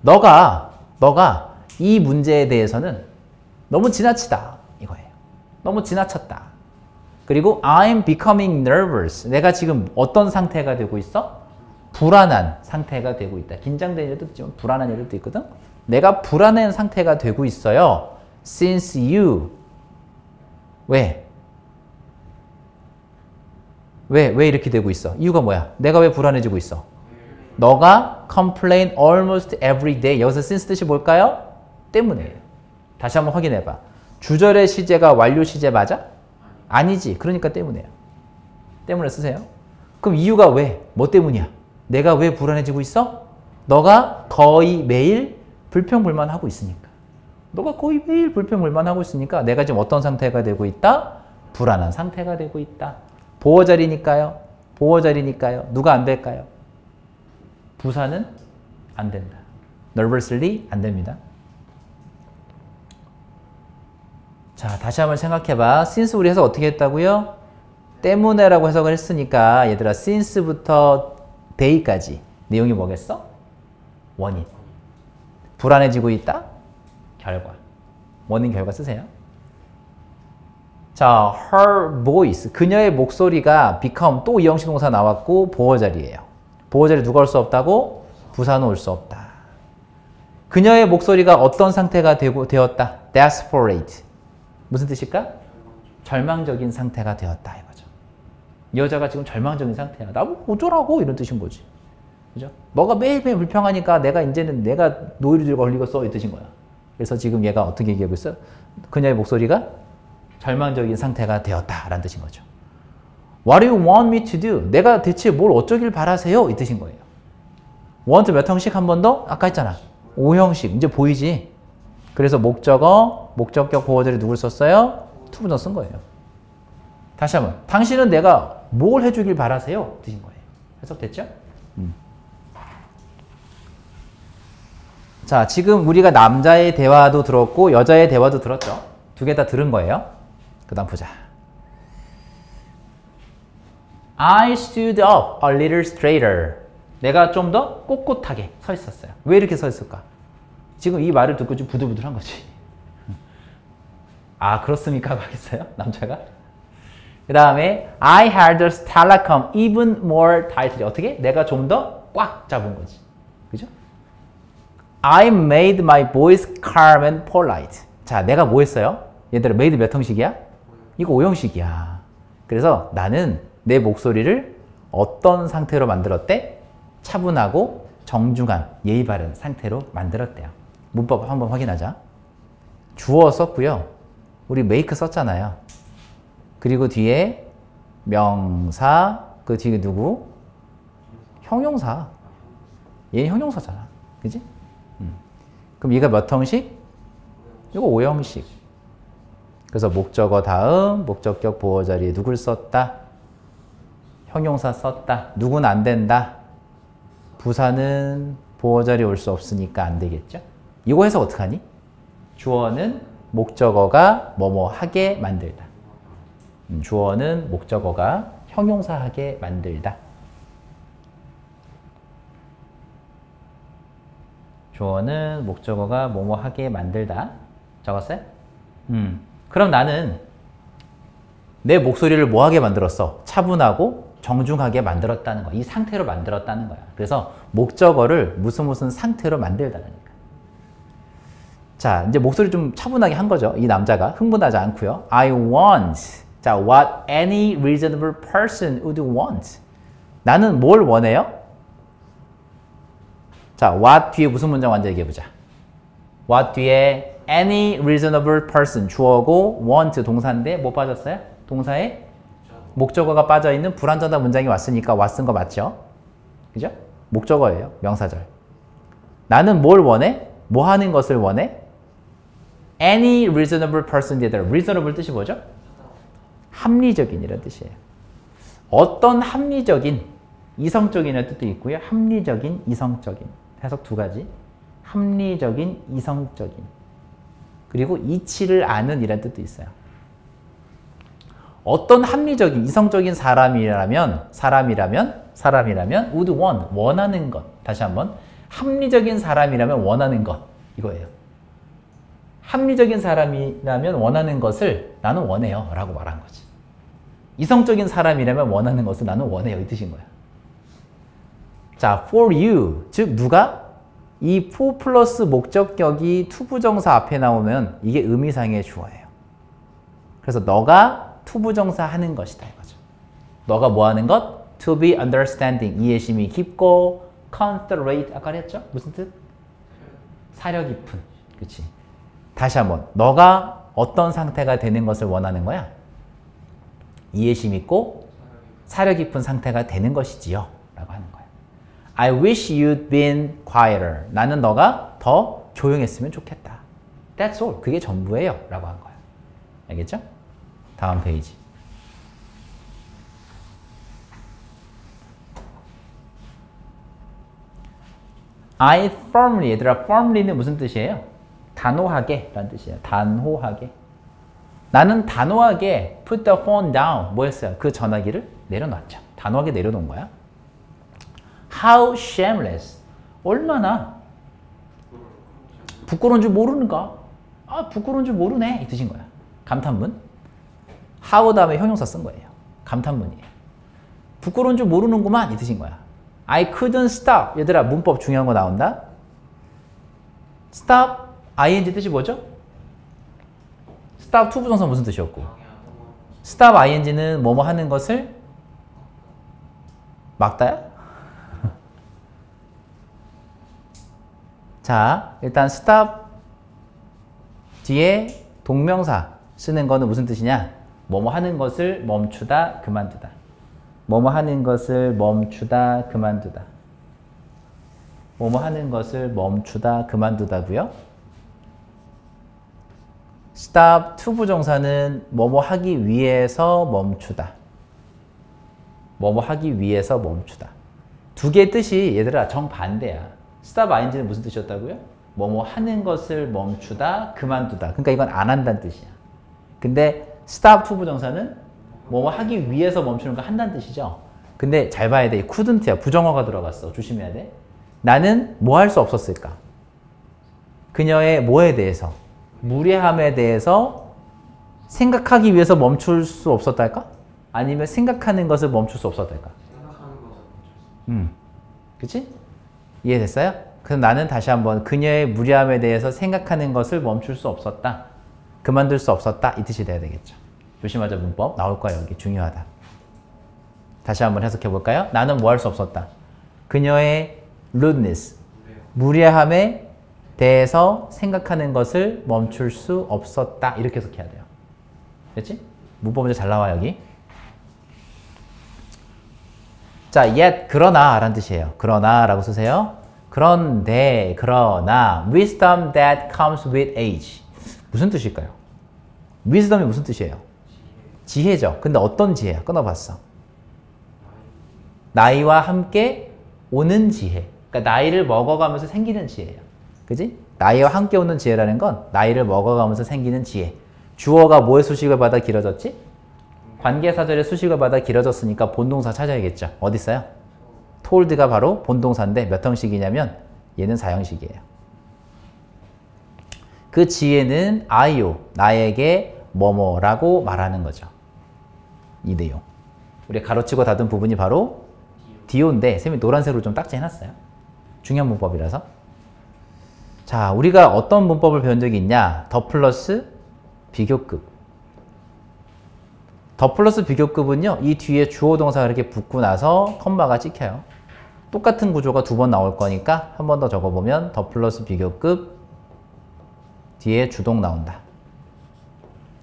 너가 너가 이 문제에 대해서는 너무 지나치다 이거예요. 너무 지나쳤다. 그리고 I'm becoming nervous. 내가 지금 어떤 상태가 되고 있어? 불안한 상태가 되고 있다. 긴장된 일도 있지만 불안한 일도 있거든. 내가 불안한 상태가 되고 있어요. Since you 왜? 왜? 왜 이렇게 되고 있어? 이유가 뭐야? 내가 왜 불안해지고 있어? 너가 complain almost every day. 여기서 since 뜻이 뭘까요? 때문에. 다시 한번 확인해봐. 주절의 시제가 완료 시제 맞아? 아니지. 그러니까 때문에요. 때문에 쓰세요. 그럼 이유가 왜? 뭐 때문이야? 내가 왜 불안해지고 있어? 너가 거의 매일 불평불만하고 있으니까. 너가 거의 매일 불평불만하고 있으니까 내가 지금 어떤 상태가 되고 있다? 불안한 상태가 되고 있다. 보호자리니까요. 보호자리니까요. 누가 안 될까요? 부사는 안 된다. nervously 안 됩니다. 자, 다시 한번 생각해봐. since 우리 해석 어떻게 했다고요? 때문에 라고 해석을 했으니까 얘들아 since부터 day까지 내용이 뭐겠어? 원인. 불안해지고 있다? 결과. 원인 결과 쓰세요. 자, her voice. 그녀의 목소리가 become 또 이형식 동사 나왔고 보호 자리예요. 보호 자리 누가 올 수 없다고? 부사는 올수 없다. 그녀의 목소리가 어떤 상태가 되고 되었다? desperate. 무슨 뜻일까? 절망적인 상태가 되었다 이거죠. 여자가 지금 절망적인 상태야. 나보고 어쩌라고 이런 뜻인 거지. 그죠? 너가 매일매일 불평하니까 내가 이제는 내가 노이로들 걸리겠어 이 뜻인 거야. 그래서 지금 얘가 어떻게 얘기하고 있어? 그녀의 목소리가 절망적인 상태가 되었다라는 뜻인 거죠. What do you want me to do? 내가 대체 뭘 어쩌길 바라세요? 이 뜻인 거예요. want 몇 형식 한 번 더? 아까 했잖아. 5형식. 이제 보이지? 그래서 목적어, 목적격 보호절에 누굴 썼어요? 투부정 쓴 거예요. 다시 한번. 당신은 내가 뭘 해주길 바라세요? 뜻인 거예요. 해석됐죠? 음. 자, 지금 우리가 남자의 대화도 들었고 여자의 대화도 들었죠. 두 개 다 들은 거예요. 그 다음 보자. I stood up a little straighter. 내가 좀 더 꼿꼿하게 서 있었어요. 왜 이렇게 서 있을까? 지금 이 말을 듣고 좀 부들부들한 거지. 아 그렇습니까? 하겠어요? 남자가? 그 다음에 I held the telecom even more tightly. 어떻게? 내가 좀 더 꽉 잡은 거지. 그죠? I made my voice calm and polite. 자, 내가 뭐 했어요? 얘들아, made 몇 형식이야? 이거 5형식이야. 그래서 나는 내 목소리를 어떤 상태로 만들었대? 차분하고 정중한 예의 바른 상태로 만들었대요. 문법 한번 확인하자. 주어 썼고요. 우리 make 썼잖아요. 그리고 뒤에 명사, 그 뒤에 누구? 형용사. 얘 형용사잖아. 그지? 음. 그럼 얘가 몇 형식? 이거 5형식. 그래서 목적어 다음 목적격 보호 자리에 누굴 썼다? 형용사 썼다. 누군 안 된다. 부사는 보호 자리에 올 수 없으니까 안 되겠죠? 이거 해서 어떡하니? 주어는 목적어가 뭐뭐 하게 만들다. 음, 주어는 목적어가 형용사 하게 만들다. 주어는 목적어가 뭐뭐 하게 만들다. 적었어요? 음. 그럼 나는 내 목소리를 뭐 하게 만들었어? 차분하고 정중하게 만들었다는 거야. 이 상태로 만들었다는 거야. 그래서 목적어를 무슨 무슨 상태로 만들다라니까. 자, 이제 목소리 좀 차분하게 한 거죠. 이 남자가 흥분하지 않고요. I want. 자, what any reasonable person would want. 나는 뭘 원해요? 자, what 뒤에 무슨 문장 완전 얘기해 보자. what 뒤에 any reasonable person 주어고 want 동사인데 뭐 빠졌어요? 동사에 목적어가 빠져 있는 불완전한 문장이 왔으니까 왔은 거 맞죠? 그죠? 목적어예요. 명사절. 나는 뭘 원해? 뭐 하는 것을 원해? Any reasonable person 뒤에다 reasonable 뜻이 뭐죠? 합리적인 이런 뜻이에요. 어떤 합리적인 이성적인의 뜻도 있고요. 합리적인 이성적인 해석 두 가지. 합리적인 이성적인 그리고 이치를 아는 이런 뜻도 있어요. 어떤 합리적인 이성적인 사람이라면 사람이라면 사람이라면 would want 원하는 것 다시 한번 합리적인 사람이라면 원하는 것 이거예요. 합리적인 사람이라면 원하는 것을 나는 원해요 라고 말한 거지. 이성적인 사람이라면 원하는 것을 나는 원해요 이 뜻인 거야. 자, for you 즉 누가 이 for 플러스 목적격이 투부정사 앞에 나오면 이게 의미상의 주어예요. 그래서 너가 투부정사 하는 것이다 이거죠. 너가 뭐 하는 것? To be understanding 이해심이 깊고 considerate 아까 했죠? 무슨 뜻? 사려 깊은. 그렇지. 다시 한번 너가 어떤 상태가 되는 것을 원하는 거야? 이해심 있고 사려 깊은 상태가 되는 것이지요. 라고 하는 거야. I wish you'd been quieter. 나는 너가 더 조용했으면 좋겠다. That's all. 그게 전부예요. 라고 한 거야. 알겠죠? 다음 페이지. I firmly, 얘들아, firmly는 무슨 뜻이에요? 단호하게 라는 뜻이에요. 단호하게. 나는 단호하게 put the phone down. 뭐 했어요? 그 전화기를 내려놨죠. 단호하게 내려놓은 거야. How shameless. 얼마나 부끄러운 줄 모르는가? 아, 부끄러운 줄 모르네. 이 뜻인 거야. 감탄문. how 다음에 형용사 쓴 거예요. 감탄문이에요. 부끄러운 줄 모르는구만. 이 뜻인 거야. I couldn't stop. 얘들아, 문법 중요한 거 나온다. stop, ing 뜻이 뭐죠? stop 투부정사 무슨 뜻이었고? stop ing는 뭐뭐 하는 것을 막다야? *laughs* 자, 일단 stop 뒤에 동명사 쓰는 거는 무슨 뜻이냐? 뭐뭐 하는 것을 멈추다, 그만두다. 뭐뭐 하는 것을 멈추다, 그만두다. 뭐뭐 하는 것을 멈추다, 그만두다고요. Stop 투부정사는 뭐뭐 하기 위해서 멈추다. 뭐뭐 하기 위해서 멈추다. 두 개의 뜻이 얘들아 정반대야. stop ing는 무슨 뜻이었다고요? 뭐뭐 하는 것을 멈추다, 그만두다. 그러니까 이건 안 한다는 뜻이야. 근데 stop 투부정사는 뭐뭐 하기 위해서 멈추는 거 한다는 뜻이죠. 근데 잘 봐야 돼. couldn't야. 부정어가 들어갔어. 조심해야 돼. 나는 뭐 할 수 없었을까? 그녀의 뭐에 대해서? 무례함에 대해서 생각하기 위해서 멈출 수 없었달까? 아니면 생각하는 것을 멈출 수 없었달까? 생각하는 것을 멈출 수 음. 그치? 이해됐어요? 그래서 나는 다시 한번 그녀의 무례함에 대해서 생각하는 것을 멈출 수 없었다. 그만둘 수 없었다. 이 뜻이 돼야 되겠죠. 조심하자 문법. 나올 거야 여기. 중요하다. 다시 한번 해석해 볼까요? 나는 뭐 할 수 없었다. 그녀의 rudeness, 무례요. 무례함에 대해서 생각하는 것을 멈출 수 없었다. 이렇게 해석해야 돼요. 됐지? 문법 문제 잘 나와 여기. 자, yet 그러나 라는 뜻이에요. 그러나 라고 쓰세요. 그런데 그러나 wisdom that comes with age 무슨 뜻일까요? wisdom이 무슨 뜻이에요? 지혜죠. 근데 어떤 지혜야? 끊어봤어. 나이와 함께 오는 지혜. 그러니까 나이를 먹어가면서 생기는 지혜예요. 그지? 나이와 함께 오는 지혜라는 건 나이를 먹어가면서 생기는 지혜. 주어가 뭐의 수식을 받아 길어졌지? 관계사절의 수식을 받아 길어졌으니까 본동사 찾아야겠죠. 어디 있어요? told가 바로 본동사인데 몇 형식이냐면 얘는 4형식이에요. 그 지혜는 아이오, 나에게 뭐뭐라고 말하는 거죠. 이 내용. 우리 가로치고 닫은 부분이 바로 디오인데 쌤이 노란색으로 좀 딱지 해놨어요. 중요한 문법이라서. 자, 우리가 어떤 문법을 배운 적이 있냐? 더 플러스 비교급. 더 플러스 비교급은요. 이 뒤에 주어 동사가 이렇게 붙고 나서 컴마가 찍혀요. 똑같은 구조가 두 번 나올 거니까 한 번 더 적어보면 더 플러스 비교급 뒤에 주동 나온다.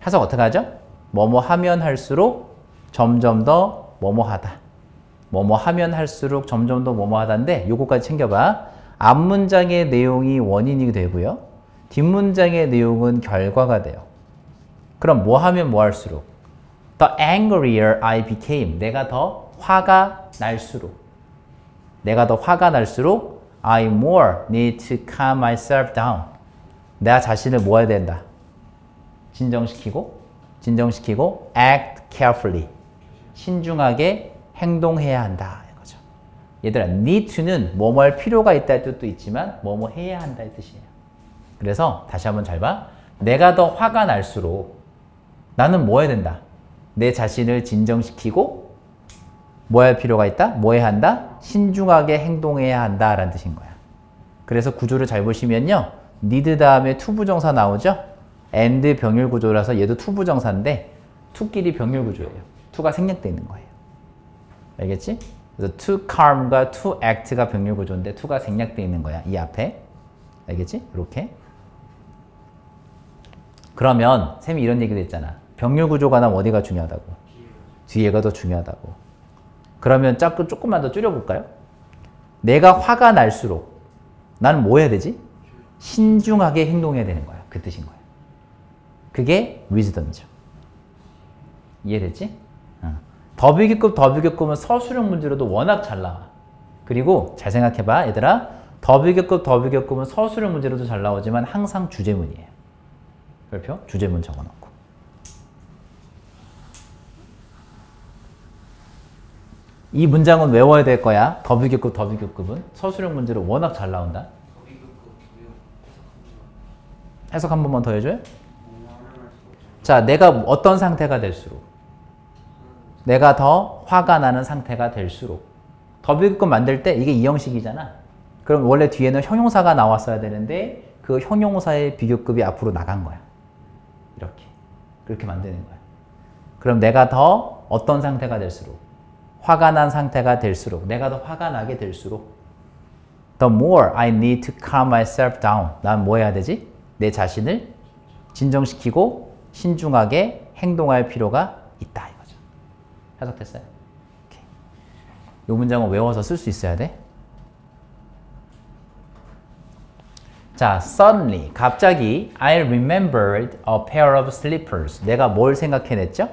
해석 어떻게 하죠? 뭐뭐 하면 할수록 점점 더 뭐뭐 하다. 뭐뭐 하면 할수록 점점 더 뭐뭐 하다인데 요거까지 챙겨봐. 앞문장의 내용이 원인이 되고요. 뒷문장의 내용은 결과가 돼요. 그럼 뭐 하면 뭐 할수록 The angrier I became. 내가 더 화가 날수록 내가 더 화가 날수록 I more need to calm myself down. 내가 자신을 뭐 해야 된다? 진정시키고 진정시키고 act carefully. 신중하게 행동해야 한다. 얘들아, need to는 뭐뭐 할 필요가 있다의 뜻도 있지만 뭐뭐 해야 한다의 뜻이에요. 그래서 다시 한번 잘 봐. 내가 더 화가 날수록 나는 뭐 해야 된다? 내 자신을 진정시키고 뭐 할 필요가 있다? 뭐 해야 한다? 신중하게 행동해야 한다 라는 뜻인 거야. 그래서 구조를 잘 보시면요. need 다음에 투부정사 나오죠? and 병렬 구조라서 얘도 투부정사인데 to끼리 병렬 구조예요. to가 생략되어 있는 거예요. 알겠지? 그래서 to calm과 to act가 병렬 구조인데 to가 생략되어 있는 거야. 이 앞에. 알겠지? 이렇게. 그러면 쌤이 이런 얘기도 했잖아. 병렬 구조가 나면 어디가 중요하다고? 뒤에가 더 중요하다고. 그러면 자꾸 조금만 더 줄여볼까요? 내가 화가 날수록 나는 뭐 해야 되지? 신중하게 행동해야 되는 거야. 그 뜻인 거야. 그게 wisdom이죠. 이해됐지? 어. 더비교급 더비교급은 서술형 문제로도 워낙 잘 나와. 그리고 잘 생각해봐 얘들아. 더비교급 더비교급은 서술형 문제로도 잘 나오지만 항상 주제문이에요. 별표 주제문 적어놓고. 이 문장은 외워야 될 거야. 더비교급 더비교급은 서술형 문제로 워낙 잘 나온다. 해석 한 번만 더 해줘요. 자, 내가 어떤 상태가 될수록 내가 더 화가 나는 상태가 될수록 더비급급 만들 때 이게 이 형식이잖아. 그럼 원래 뒤에는 형용사가 나왔어야 되는데 그 형용사의 비교급이 앞으로 나간 거야. 이렇게. 그렇게 만드는 거야. 그럼 내가 더 어떤 상태가 될수록 화가 난 상태가 될수록 내가 더 화가 나게 될수록 the more I need to calm myself down. 난 뭐 해야 되지? 내 자신을 진정시키고 신중하게 행동할 필요가 있다. 해석됐어요? 오케이. 이 문장은 외워서 쓸 수 있어야 돼. 자, suddenly 갑자기 I remembered a pair of slippers. 내가 뭘 생각해냈죠?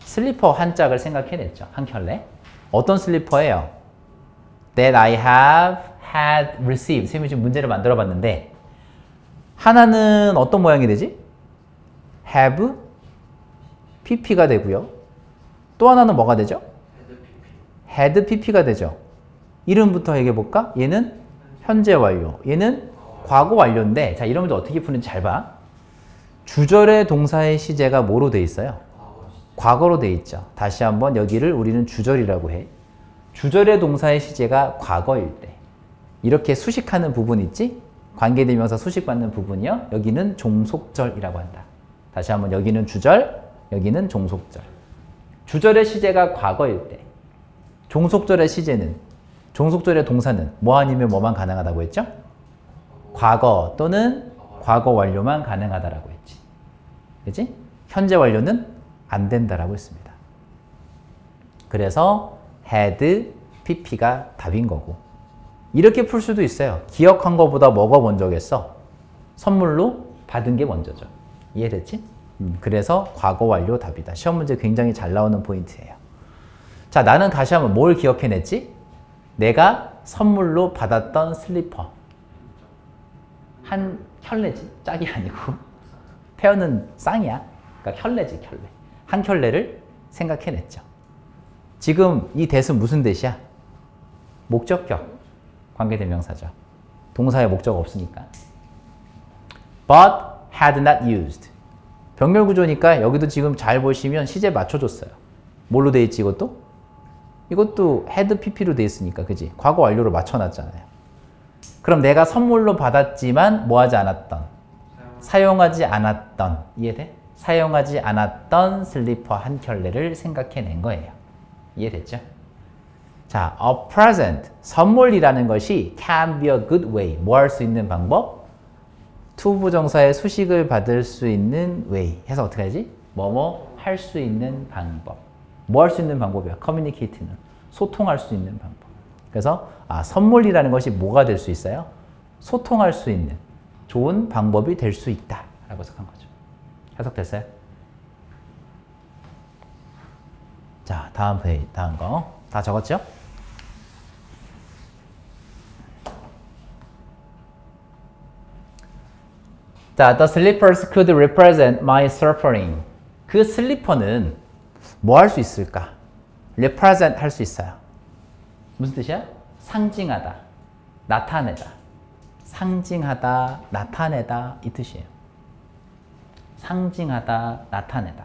슬리퍼 한 짝을 생각해냈죠. 한 켤레. 어떤 슬리퍼예요? That I have had received. 쌤이 지금 문제를 만들어 봤는데 하나는 어떤 모양이 되지? have pp가 되고요. 또 하나는 뭐가 되죠? had pp가 되죠. 이름부터 얘기해 볼까? 얘는 현재 완료. 얘는 과거 완료인데 자 이러면 어떻게 푸는지 잘 봐. 주절의 동사의 시제가 뭐로 돼 있어요? 과거로 돼 있죠. 다시 한번 여기를 우리는 주절이라고 해. 주절의 동사의 시제가 과거일 때 이렇게 수식하는 부분 있지? 관계대명사 수식받는 부분이요. 여기는 종속절이라고 한다. 다시 한번 여기는 주절, 여기는 종속절. 주절의 시제가 과거일 때 종속절의 시제는 종속절의 동사는 뭐 아니면 뭐만 가능하다고 했죠? 과거 또는 과거 완료만 가능하다라고 했지. 그지? 현재 완료는 안 된다라고 했습니다. 그래서 had, pp가 답인 거고. 이렇게 풀 수도 있어요. 기억한 거보다 뭐가 먼저겠어? 선물로 받은 게 먼저죠. 이해됐지? 음, 그래서 과거 완료 답이다. 시험 문제 굉장히 잘 나오는 포인트예요. 자, 나는 다시 한번 뭘 기억해냈지? 내가 선물로 받았던 슬리퍼. 한 켤레지? 짝이 아니고. *laughs* 페어는 쌍이야. 그러니까 켤레지, 켤레. 한 켤레를 생각해냈죠. 지금 이 대은 무슨 대시야? 목적격. 관계대명사죠. 동사의 목적 없으니까. But had not used. 병렬 구조니까 여기도 지금 잘 보시면 시제 맞춰줬어요. 뭘로 돼 있지 이것도? 이것도 had pp로 돼 있으니까 그지? 과거 완료로 맞춰놨잖아요. 그럼 내가 선물로 받았지만 뭐 하지 않았던 사용 사용하지 않았던 이해돼? 사용하지 않았던 슬리퍼 한 켤레를 생각해낸 거예요. 이해됐죠? 자, a present 선물이라는 것이 can be a good way 뭐 할 수 있는 방법? to부정사의 수식을 받을 수 있는 way 해서 어떻게 하지? 뭐뭐 할 수 있는 방법. 뭐 할 수 있는 방법이야? communicate는 소통할 수 있는 방법. 그래서 아, 선물이라는 것이 뭐가 될 수 있어요? 소통할 수 있는 좋은 방법이 될 수 있다 라고 해석한 거죠. 해석됐어요? 자, 다음 페이지, 다음 거. 다 적었죠? 자, the slippers could represent my suffering. 그 슬리퍼는 뭐 할 수 있을까? represent 할 수 있어요. 무슨 뜻이야? 상징하다, 나타내다. 상징하다, 나타내다 이 뜻이에요. 상징하다, 나타내다.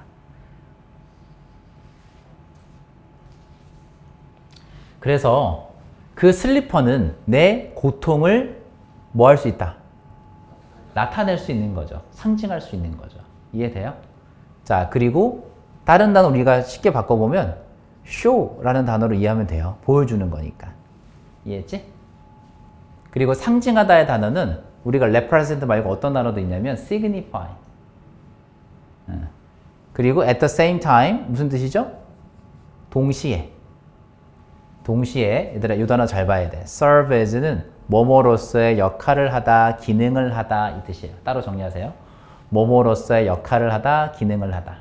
그래서 그 슬리퍼는 내 고통을 뭐 할 수 있다? 나타낼 수 있는 거죠. 상징할 수 있는 거죠. 이해돼요? 자, 그리고 다른 단어 우리가 쉽게 바꿔보면 show라는 단어로 이해하면 돼요. 보여주는 거니까. 이해했지? 그리고 상징하다의 단어는 우리가 represent 말고 어떤 단어도 있냐면 signify. 어. 그리고 at the same time 무슨 뜻이죠? 동시에. 동시에 얘들아 이 단어 잘 봐야 돼. serve as는 뭐뭐로서의 역할을 하다, 기능을 하다 이 뜻이에요. 따로 정리하세요. 뭐뭐로서의 역할을 하다, 기능을 하다.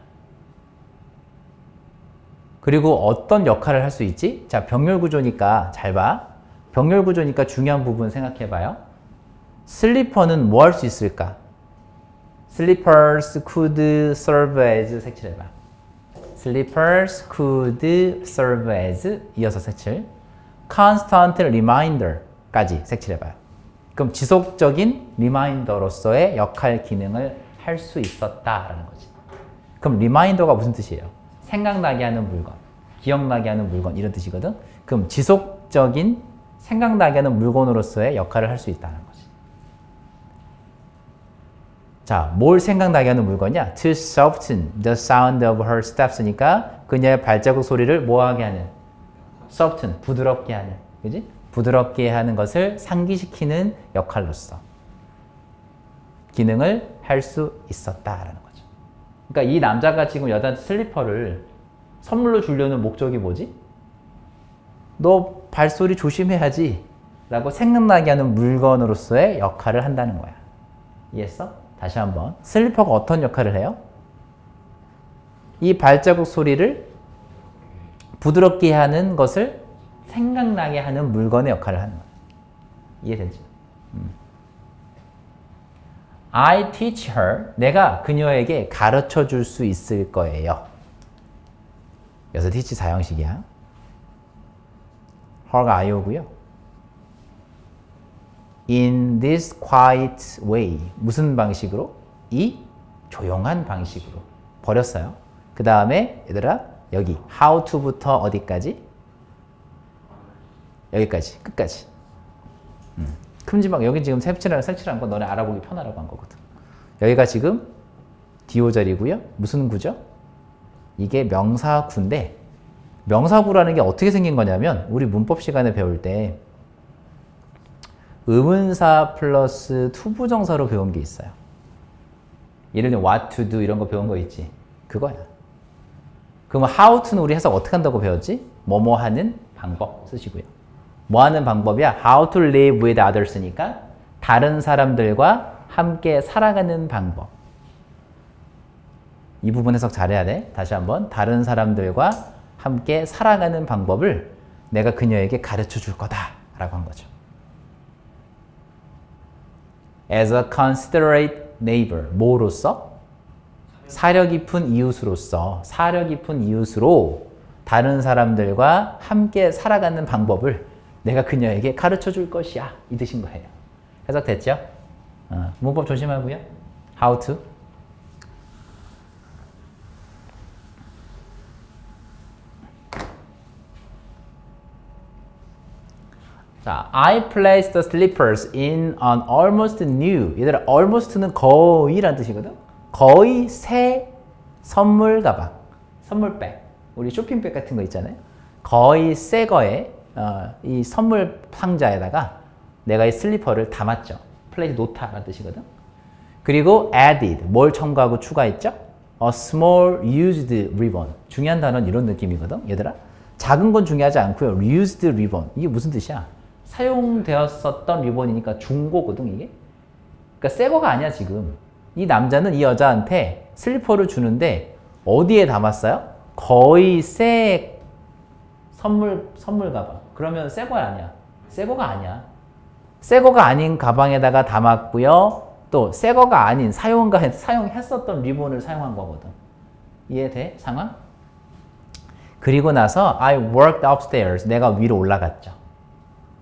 그리고 어떤 역할을 할 수 있지? 자, 병렬 구조니까 잘 봐. 병렬 구조니까 중요한 부분 생각해 봐요. 슬리퍼는 뭐 할 수 있을까? Slippers could serve as 색칠해 봐. Slippers could serve as 이어서 색칠. Constant reminder 까지 색칠해 봐요. 그럼 지속적인 reminder로서의 역할 기능을 할 수 있었다라는 거지. 그럼 reminder가 무슨 뜻이에요? 생각나게 하는 물건, 기억나게 하는 물건 이런 뜻이거든. 그럼 지속적인 생각나게 하는 물건으로서의 역할을 할 수 있다는 거지. 자, 뭘 생각나게 하는 물건이야? To soften the sound of her steps니까 그녀의 발자국 소리를 뭐하게 하는? soften, 부드럽게 하는. 그지? 부드럽게 하는 것을 상기시키는 역할로서 기능을 할 수 있었다라는 거죠. 그러니까 이 남자가 지금 여자한테 슬리퍼를 선물로 주려는 목적이 뭐지? 너 발소리 조심해야지 라고 생각나게 하는 물건으로서의 역할을 한다는 거야. 이해했어? 다시 한번. 슬리퍼가 어떤 역할을 해요? 이 발자국 소리를 부드럽게 하는 것을 생각나게 하는 물건의 역할을 하는 거야. 이해되지? 음. I teach her. 내가 그녀에게 가르쳐 줄 수 있을 거예요. 여기서 teach 사형식이야. her가 I오고요. In this quiet way. 무슨 방식으로? 이 조용한 방식으로. 버렸어요. 그 다음에 얘들아 여기 how to부터 어디까지? 여기까지 끝까지. 음. 큼지막 여기 지금 색칠한 색칠한 거 너네 알아보기 편하라고 한 거거든. 여기가 지금 디오절이고요. 무슨 구죠? 이게 명사구인데 명사구라는 게 어떻게 생긴 거냐면 우리 문법 시간에 배울 때 의문사 플러스 to부정사로 배운 게 있어요. 예를 들면 what to do 이런 거 배운 거 있지. 그거야. 그럼 how to는 우리 해석 어떻게 한다고 배웠지? 뭐뭐 하는 방법 쓰시고요. 뭐 하는 방법이야? How to live with others니까 다른 사람들과 함께 살아가는 방법. 이 부분 해석 잘해야 돼. 다시 한번 다른 사람들과 함께 살아가는 방법을 내가 그녀에게 가르쳐 줄 거다 라고 한 거죠. As a considerate neighbor, 뭐로서? 사려 깊은 이웃으로서, 사려 깊은 이웃으로 다른 사람들과 함께 살아가는 방법을 내가 그녀에게 가르쳐 줄 것이야. 이 뜻인 거예요. 해석됐죠? 어, 문법 조심하고요. How to. 자, I placed the slippers in an almost new. 얘들아, almost는 거의란 뜻이거든. 거의 새 선물 가방, 선물백. 우리 쇼핑백 같은 거 있잖아요. 거의 새 거에 어, 이 선물 상자에다가 내가 이 슬리퍼를 담았죠. 플레이트 놓다라는 뜻이거든. 그리고 added, 뭘 첨가하고 추가했죠? A small used ribbon. 중요한 단어는 이런 느낌이거든, 얘들아. 작은 건 중요하지 않고요. used ribbon. 이게 무슨 뜻이야? 사용되었었던 리본이니까 중고거든, 이게. 그러니까 새 거가 아니야, 지금. 이 남자는 이 여자한테 슬리퍼를 주는데 어디에 담았어요? 거의 새 선물 선물 가방. 그러면 새거 아니야. 새 거가 아니야. 새 거가 아닌 가방에다가 담았고요. 또 새 거가 아닌 사용가 사용했었던 리본을 사용한 거거든. 이해돼? 상황? 그리고 나서 I worked upstairs. 내가 위로 올라갔죠.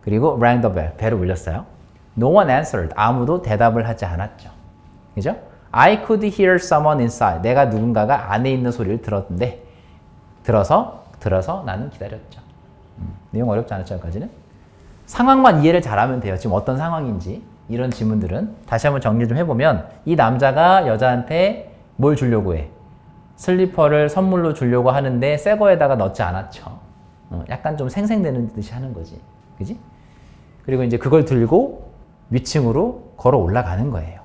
그리고 rang the bell. 벨을 울렸어요. No one answered. 아무도 대답을 하지 않았죠. 그죠? I could hear someone inside. 내가 누군가가 안에 있는 소리를 들었는데 들어서 들어서 나는 기다렸죠. 음, 내용 어렵지 않았죠, 여기까지는? 상황만 이해를 잘하면 돼요. 지금 어떤 상황인지 이런 질문들은 다시 한번 정리 좀 해보면 이 남자가 여자한테 뭘 주려고 해? 슬리퍼를 선물로 주려고 하는데 새 거에다가 넣지 않았죠. 어, 약간 좀 생생되는 듯이 하는 거지. 그지? 그리고 이제 그걸 들고 위층으로 걸어 올라가는 거예요.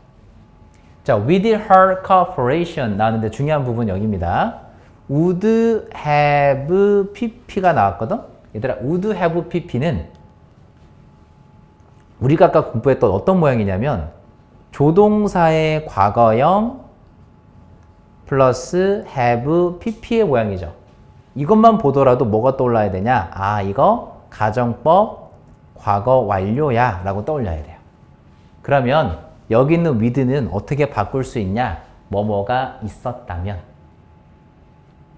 자, with her cooperation 나왔는데 중요한 부분 여기입니다. would have pp가 나왔거든. 얘들아 would have pp는 우리가 아까 공부했던 어떤 모양이냐면 조동사의 과거형 플러스 have pp의 모양이죠. 이것만 보더라도 뭐가 떠올라야 되냐? 아 이거 가정법 과거 완료야 라고 떠올려야 돼요. 그러면 여기 있는 with는 어떻게 바꿀 수 있냐? 뭐뭐가 있었다면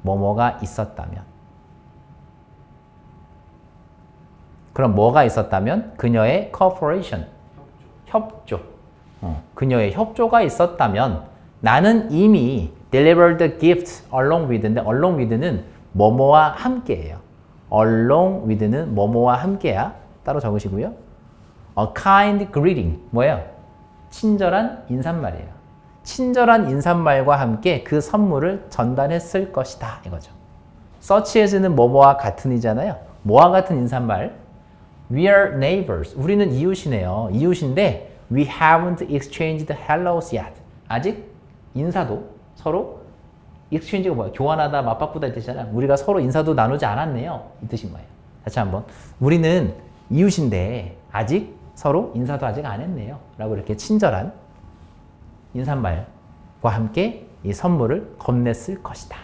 뭐뭐가 있었다면 그럼 뭐가 있었다면 그녀의 cooperation 협조 어, 그녀의 협조가 있었다면 나는 이미 delivered gift along with인데 along with는 뭐뭐와 함께예요. along with는 뭐뭐와 함께야 따로 적으시고요. a kind greeting 뭐예요? 친절한 인사말이에요. 친절한 인사말과 함께 그 선물을 전달했을 것이다 이거죠. as는 뭐뭐와 같은이잖아요. 뭐와 같은 인사말? We are neighbors. 우리는 이웃이네요. 이웃인데 we haven't exchanged hellos yet. 아직 인사도 서로 exchange가 뭐야? 교환하다, 맞바꾸다 이 뜻이잖아. 우리가 서로 인사도 나누지 않았네요. 이 뜻인 거예요. 다시 한번. 우리는 이웃인데 아직 서로 인사도 아직 안 했네요. 라고 이렇게 친절한 인사말과 함께 이 선물을 건넸을 것이다.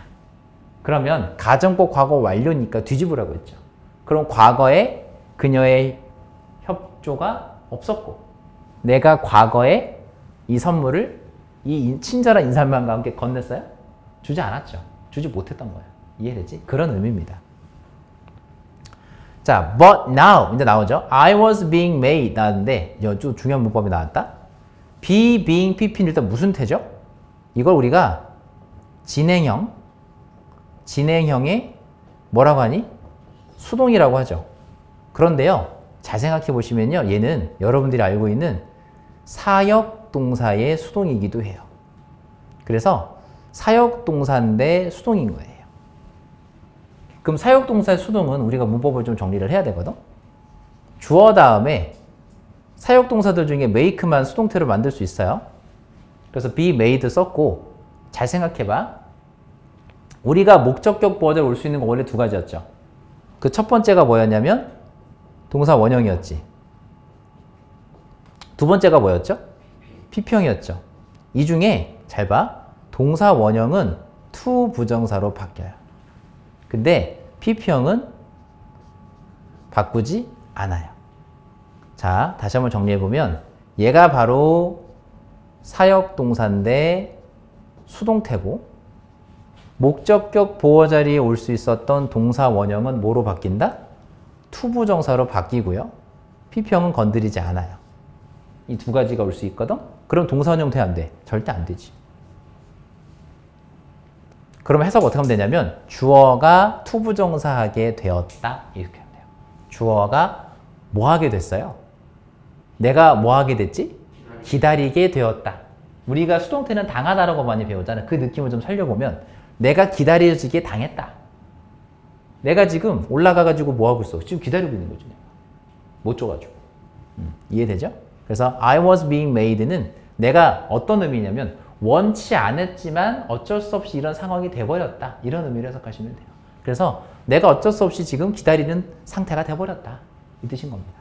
그러면 가정법 과거 완료니까 뒤집으라고 했죠. 그럼 과거에 그녀의 협조가 없었고 내가 과거에 이 선물을 이 친절한 인사말과 함께 건넸어요? 주지 않았죠. 주지 못했던 거예요. 이해되지? 그런 의미입니다. 자, but now 이제 나오죠. I was being made 나왔는데 아주 중요한 문법이 나왔다. be, being, pp는 일단 무슨 태죠? 이걸 우리가 진행형, 진행형의 뭐라고 하니? 수동이라고 하죠. 그런데요, 잘 생각해 보시면요, 얘는 여러분들이 알고 있는 사역 동사의 수동이기도 해요. 그래서 사역 동사인데 수동인 거예요. 그럼 사역 동사의 수동은 우리가 문법을 좀 정리를 해야 되거든. 주어 다음에 사역 동사들 중에 make만 수동태로 만들 수 있어요. 그래서 be made 썼고 잘 생각해 봐. 우리가 목적격 보어들 올 수 있는 거 원래 두 가지였죠. 그 첫 번째가 뭐였냐면 동사 원형이었지. 두 번째가 뭐였죠? 피평이었죠. 이 중에 잘 봐. 동사 원형은 to 부정사로 바뀌어요. 근데 p.p.형은 바꾸지 않아요. 자, 다시 한번 정리해 보면 얘가 바로 사역 동사인데 수동태고 목적격 보어 자리에 올 수 있었던 동사 원형은 뭐로 바뀐다? to부정사로 바뀌고요. p.p.형은 건드리지 않아요. 이 두 가지가 올 수 있거든? 그럼 동사 원형 돼? 안 돼? 절대 안 되지. 그럼 해석 어떻게 하면 되냐면 주어가 투부정사하게 되었다 이렇게 하면 돼요. 주어가 뭐 하게 됐어요? 내가 뭐 하게 됐지? 기다리게 되었다. 우리가 수동 태는 당하다라고 많이 배우잖아. 그 느낌을 좀 살려보면 내가 기다려지게 당했다. 내가 지금 올라가가지고 뭐 하고 있어? 지금 기다리고 있는 거지. 못 줘가지고. 음, 이해되죠? 그래서 I was being made는 내가 어떤 의미냐면 원치 않았지만 어쩔 수 없이 이런 상황이 돼버렸다. 이런 의미로 해석하시면 돼요. 그래서 내가 어쩔 수 없이 지금 기다리는 상태가 돼버렸다. 이 뜻인 겁니다.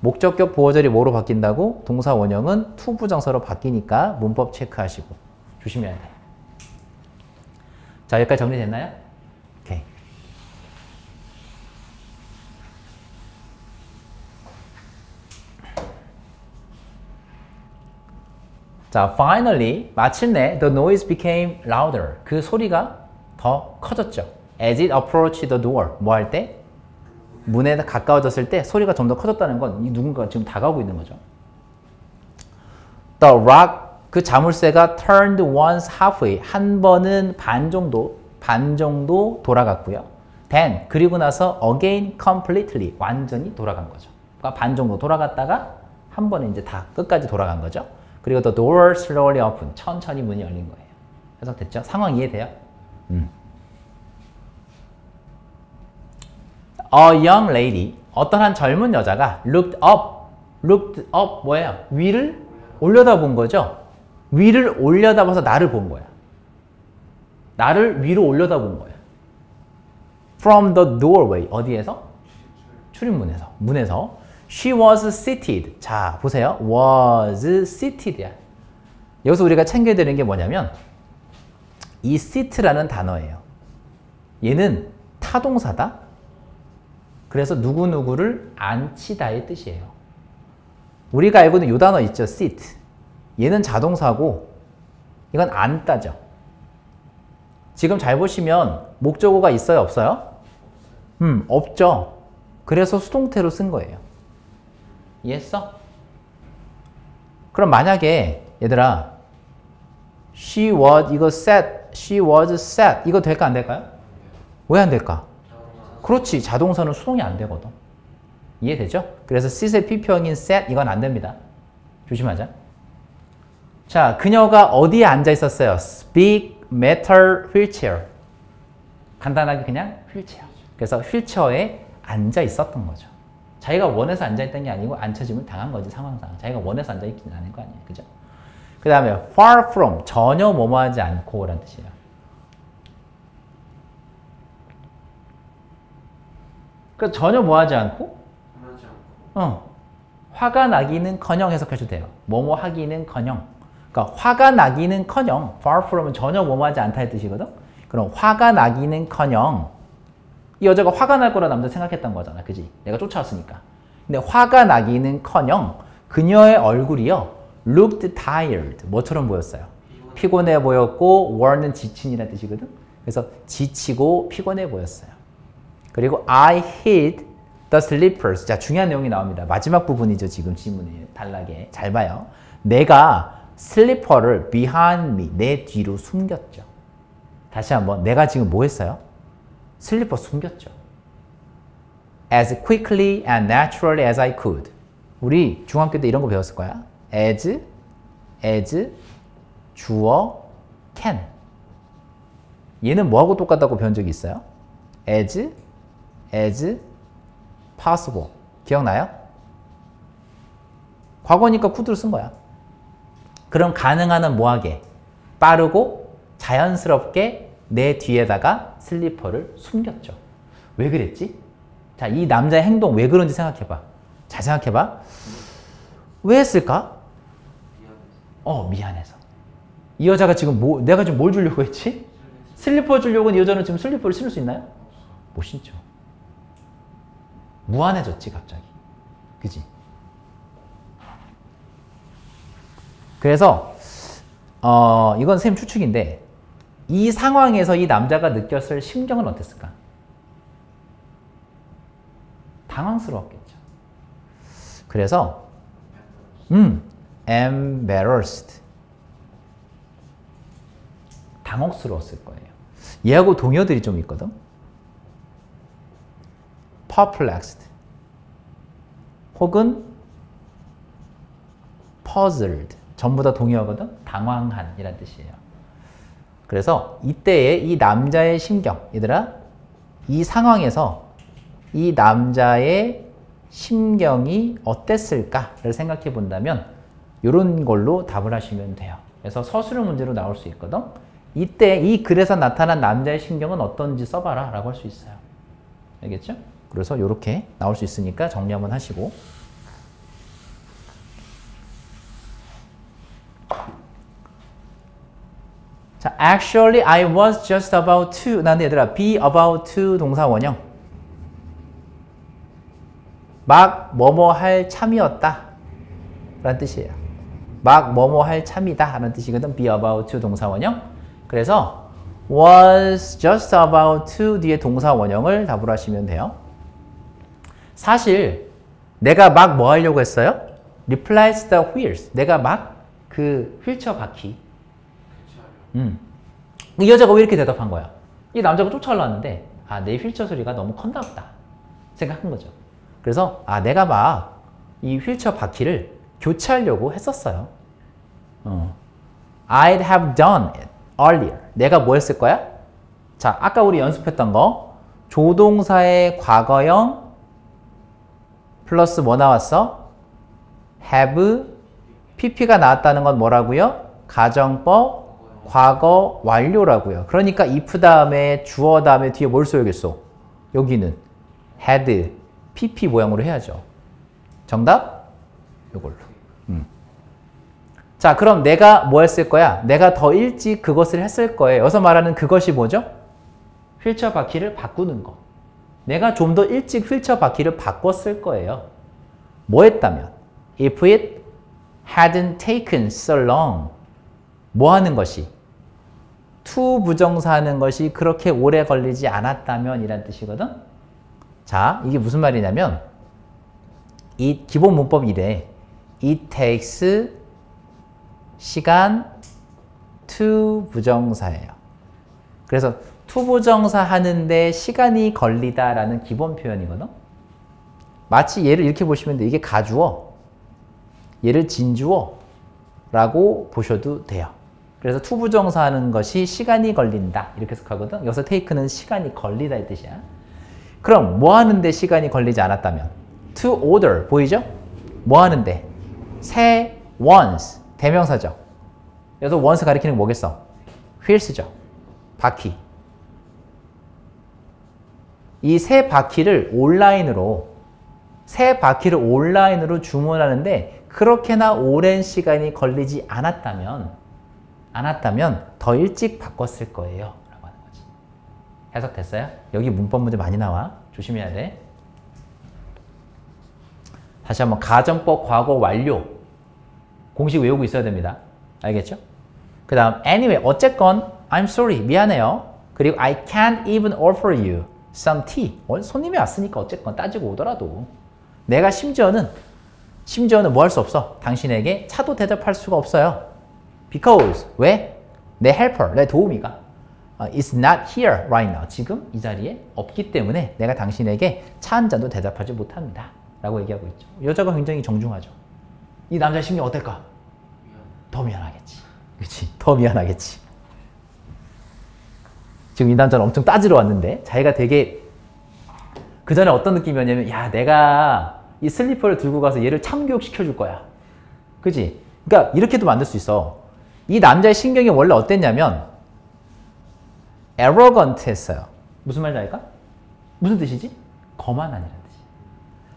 목적격 보어 자리 뭐로 바뀐다고? 동사 원형은 to 부정사로 바뀌니까 문법 체크하시고 조심해야 돼요. 자, 여기까지 정리됐나요? 오케이. 자, finally 마침내 the noise became louder. 그 소리가 더 커졌죠. As it approached the door. 뭐 할 때? 문에 가까워졌을 때 소리가 좀 더 커졌다는 건 누군가 지금 다가오고 있는 거죠. The rock 그 자물쇠가 turned once halfway 한 번은 반 정도 반 정도 돌아갔고요. Then 그리고 나서 again completely 완전히 돌아간 거죠. 그러니까 반 정도 돌아갔다가 한 번에 이제 다 끝까지 돌아간 거죠. 그리고 the door slowly open 천천히 문이 열린 거예요. 해석됐죠? 상황 이해돼요? 음. A young lady 어떤 젊은 여자가 looked up looked up 뭐예요? 위를 올려다본 거죠. 위를 올려다봐서 나를 본 거야. 나를 위로 올려다본 거야. From the doorway 어디에서? 출입문에서 문에서 she was seated. 자 보세요. was seated야. 여기서 우리가 챙겨야 되는 게 뭐냐면 이 seat라는 단어예요. 얘는 타동사다. 그래서 누구누구를 앉히다의 뜻이에요. 우리가 알고 있는 요 단어 있죠. sit. 얘는 자동사고 이건 앉다죠. 지금 잘 보시면 목적어가 있어요? 없어요? 음, 없죠. 그래서 수동태로 쓴 거예요. 이해했어? 그럼 만약에 얘들아 she was 이거 sat, she was sat 이거 될까 안 될까요? 왜 안 될까? 그렇지 자동사는 수동이 안 되거든. 이해되죠? 그래서 sit의 피평인 sat 이건 안 됩니다. 조심하자. 자, 그녀가 어디에 앉아 있었어요? Speak metal wheelchair. 간단하게 그냥 휠체어. 그래서 휠체어에 앉아 있었던 거죠. 자기가 원해서 앉아 있던 게 아니고 앉혀짐을 당한 거지 상황상. 자기가 원해서 앉아 있지는 않은 거 아니에요. 그죠? 그 다음에 far from 전혀 뭐뭐하지 않고 라는 뜻이에요. 그 전혀 뭐하지 않고 하지 않고 어, 화가 나기는커녕 해석해도 돼요. 뭐뭐 하기는커녕. 그러니까 화가 나기는커녕 far from은 전혀 뭐뭐하지 않다의 뜻이거든. 그럼 화가 나기는커녕 이 여자가 화가 날 거라 남자 생각했던 거잖아, 그지? 내가 쫓아왔으니까. 근데 화가 나기는 커녕 그녀의 얼굴이요 looked tired 뭐처럼 보였어요? 피곤해 보였고 were는 지친이라는 뜻이거든. 그래서 지치고 피곤해 보였어요. 그리고 I hid the slippers. 자, 중요한 내용이 나옵니다. 마지막 부분이죠. 지금 지문에 단락에. 잘 봐요. 내가 슬리퍼를 behind me, 내 뒤로 숨겼죠. 다시 한번 내가 지금 뭐 했어요? 슬리퍼 숨겼죠. As quickly and naturally as I could. 우리 중학교 때 이런 거 배웠을 거야. As, as, 주어, can. 얘는 뭐하고 똑같다고 배운 적이 있어요? As, as possible. 기억나요? 과거니까 could를 쓴 거야. 그럼 가능한은 뭐하게? 빠르고 자연스럽게 내 뒤에다가 슬리퍼를 숨겼죠. 왜 그랬지? 자, 이 남자의 행동 왜 그런지 생각해봐. 잘 생각해봐. 왜 했을까? 어, 미안해서. 이 여자가 지금 뭐, 내가 지금 뭘 주려고 했지? 슬리퍼 주려고 이 여자는 지금 슬리퍼를 신을 수 있나요? 못 신죠. 무한해졌지, 갑자기. 그지? 그래서, 어, 이건 쌤 추측인데, 이 상황에서 이 남자가 느꼈을 심경은 어땠을까? 당황스러웠겠죠. 그래서, 음, embarrassed. 당혹스러웠을 거예요. 얘하고 동요들이 좀 있거든. perplexed 혹은 puzzled 전부 다 동의어거든 당황한 이란 뜻이에요 그래서 이때의 이 남자의 심경 얘들아 이 상황에서 이 남자의 심경이 어땠을까를 생각해 본다면 이런 걸로 답을 하시면 돼요. 그래서 서술형 문제로 나올 수 있거든. 이때 이 글에서 나타난 남자의 심경은 어떤지 써봐라 라고 할 수 있어요. 알겠죠? 그래서 이렇게 나올 수 있으니까 정리 한번 하시고 자, actually I was just about to 난 얘들아 be about to 동사 원형. 막 뭐뭐 할 참이었다. 라는 뜻이에요. 막 뭐뭐 할 참이다. 라는 뜻이거든. be about to 동사 원형. 그래서 was just about to 뒤에 동사 원형을 답으로 하시면 돼요. 사실 내가 막 뭐 하려고 했어요? replace the wheels. 내가 막 그 휠체어 바퀴. 음. 이 여자가 왜 이렇게 대답한 거야? 이 남자가 쫓아올랐는데 아, 내 휠체어 소리가 너무 컸나 보다. 생각한 거죠. 그래서 아, 내가 막 이 휠체어 바퀴를 교체하려고 했었어요. 어. I'd have done it earlier. 내가 뭐 했을 거야? 자, 아까 우리 연습했던 거 조동사의 과거형 플러스 뭐 나왔어? have, pp가 나왔다는 건 뭐라고요? 가정법, 과거 완료라고요. 그러니까 if 다음에 주어 다음에 뒤에 뭘 써야겠어? 여기는 had, PP 모양으로 해야죠. 정답? 요걸로. 음. 자, 그럼 내가 뭐 했을 거야? 내가 더 일찍 그것을 했을 거예요. 여기서 말하는 그것이 뭐죠? 휠체어 바퀴를 바꾸는 거. 내가 좀 더 일찍 휠체어 바퀴를 바꿨을 거예요. 뭐 했다면? If it hadn't taken so long. 뭐 하는 것이? to 부정사 하는 것이 그렇게 오래 걸리지 않았다면 이란 뜻이거든. 자, 이게 무슨 말이냐면 이 기본 문법 이래. It takes 시간 to 부정사예요. 그래서 to 부정사 하는데 시간이 걸리다라는 기본 표현이거든. 마치 얘를 이렇게 보시면 돼. 이게 가주어, 얘를 진주어라고 보셔도 돼요. 그래서 to 부정사 하는 것이 시간이 걸린다 이렇게 해석하거든. 여기서 take는 시간이 걸리다 이 뜻이야. 그럼 뭐 하는데 시간이 걸리지 않았다면 to order 보이죠? 뭐 하는데 새 once 대명사죠. 여기서 once 가리키는 게 뭐겠어? wheels죠. 바퀴. 이 새 바퀴를 온라인으로 새 바퀴를 온라인으로 주문하는데 그렇게나 오랜 시간이 걸리지 않았다면 않았다면 더 일찍 바꿨을 거예요. 라고 하는 거지. 해석됐어요? 여기 문법 문제 많이 나와. 조심해야 돼. 다시 한번 가정법 과거 완료 공식 외우고 있어야 됩니다. 알겠죠? 그 다음 anyway 어쨌건 I'm sorry 미안해요. 그리고 I can't even offer you some tea. 어, 손님이 왔으니까 어쨌건 따지고 오더라도 내가 심지어는 심지어는 뭐 할 수 없어. 당신에게 차도 대접할 수가 없어요. Because 왜? 내 helper, 내 도우미가 uh, is not here right now. 지금 이 자리에 없기 때문에 내가 당신에게 차 한 잔도 대답하지 못합니다. 라고 얘기하고 있죠. 여자가 굉장히 정중하죠. 이 남자 심리 어떨까? 더 미안하겠지. 그렇지. 더 미안하겠지. 지금 이 남자는 엄청 따지러 왔는데 자기가 되게 그 전에 어떤 느낌이었냐면 야 내가 이 슬리퍼를 들고 가서 얘를 참교육 시켜 줄 거야. 그지? 그러니까 이렇게도 만들 수 있어. 이 남자의 신경이 원래 어땠냐면 arrogant 했어요. 무슨 말인지 알까? 무슨 뜻이지? 거만한이라는 뜻이.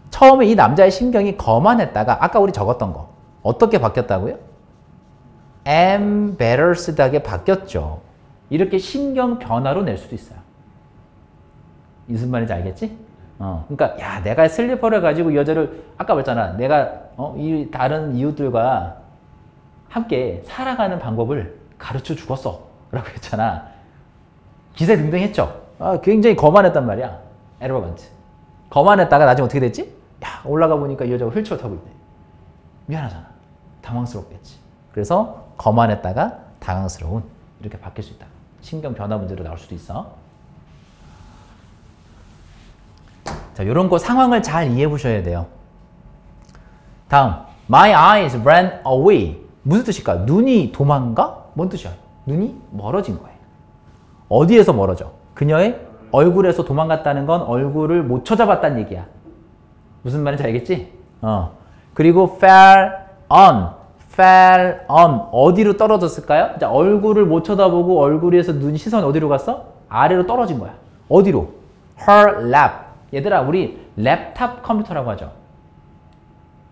처음에 이 남자의 신경이 거만했다가 아까 우리 적었던 거 어떻게 바뀌었다고요? embarrassed하게 바뀌었죠. 이렇게 신경 변화로 낼 수도 있어요. 무슨 말인지 알겠지? 어, 그러니까 야 내가 슬리퍼를 가지고 이 여자를 아까 말했잖아. 내가 어, 이 다른 이웃들과 함께 살아가는 방법을 가르쳐 죽었어. 라고 했잖아. 기세 등등했죠. 아, 굉장히 거만했단 말이야. 에러번트. 거만했다가 나중에 어떻게 됐지? 야 올라가 보니까 이 여자가 휠체어 타고 있네. 미안하잖아. 당황스럽겠지. 그래서 거만했다가 당황스러운 이렇게 바뀔 수 있다. 신경 변화 문제로 나올 수도 있어. 자, 이런 거 상황을 잘 이해해 보셔야 돼요. 다음, my eyes ran away. 무슨 뜻일까? 눈이 도망가? 뭔 뜻이야? 눈이 멀어진 거예요. 어디에서 멀어져? 그녀의 얼굴에서 도망갔다는 건 얼굴을 못 쳐잡았다는 얘기야. 무슨 말인지 알겠지? 어. 그리고 fell on, fell on 어디로 떨어졌을까요? 자, 얼굴을 못 쳐다보고 얼굴에서 눈 시선이 어디로 갔어? 아래로 떨어진 거야. 어디로? her lap. 얘들아, 우리 랩탑 컴퓨터라고 하죠.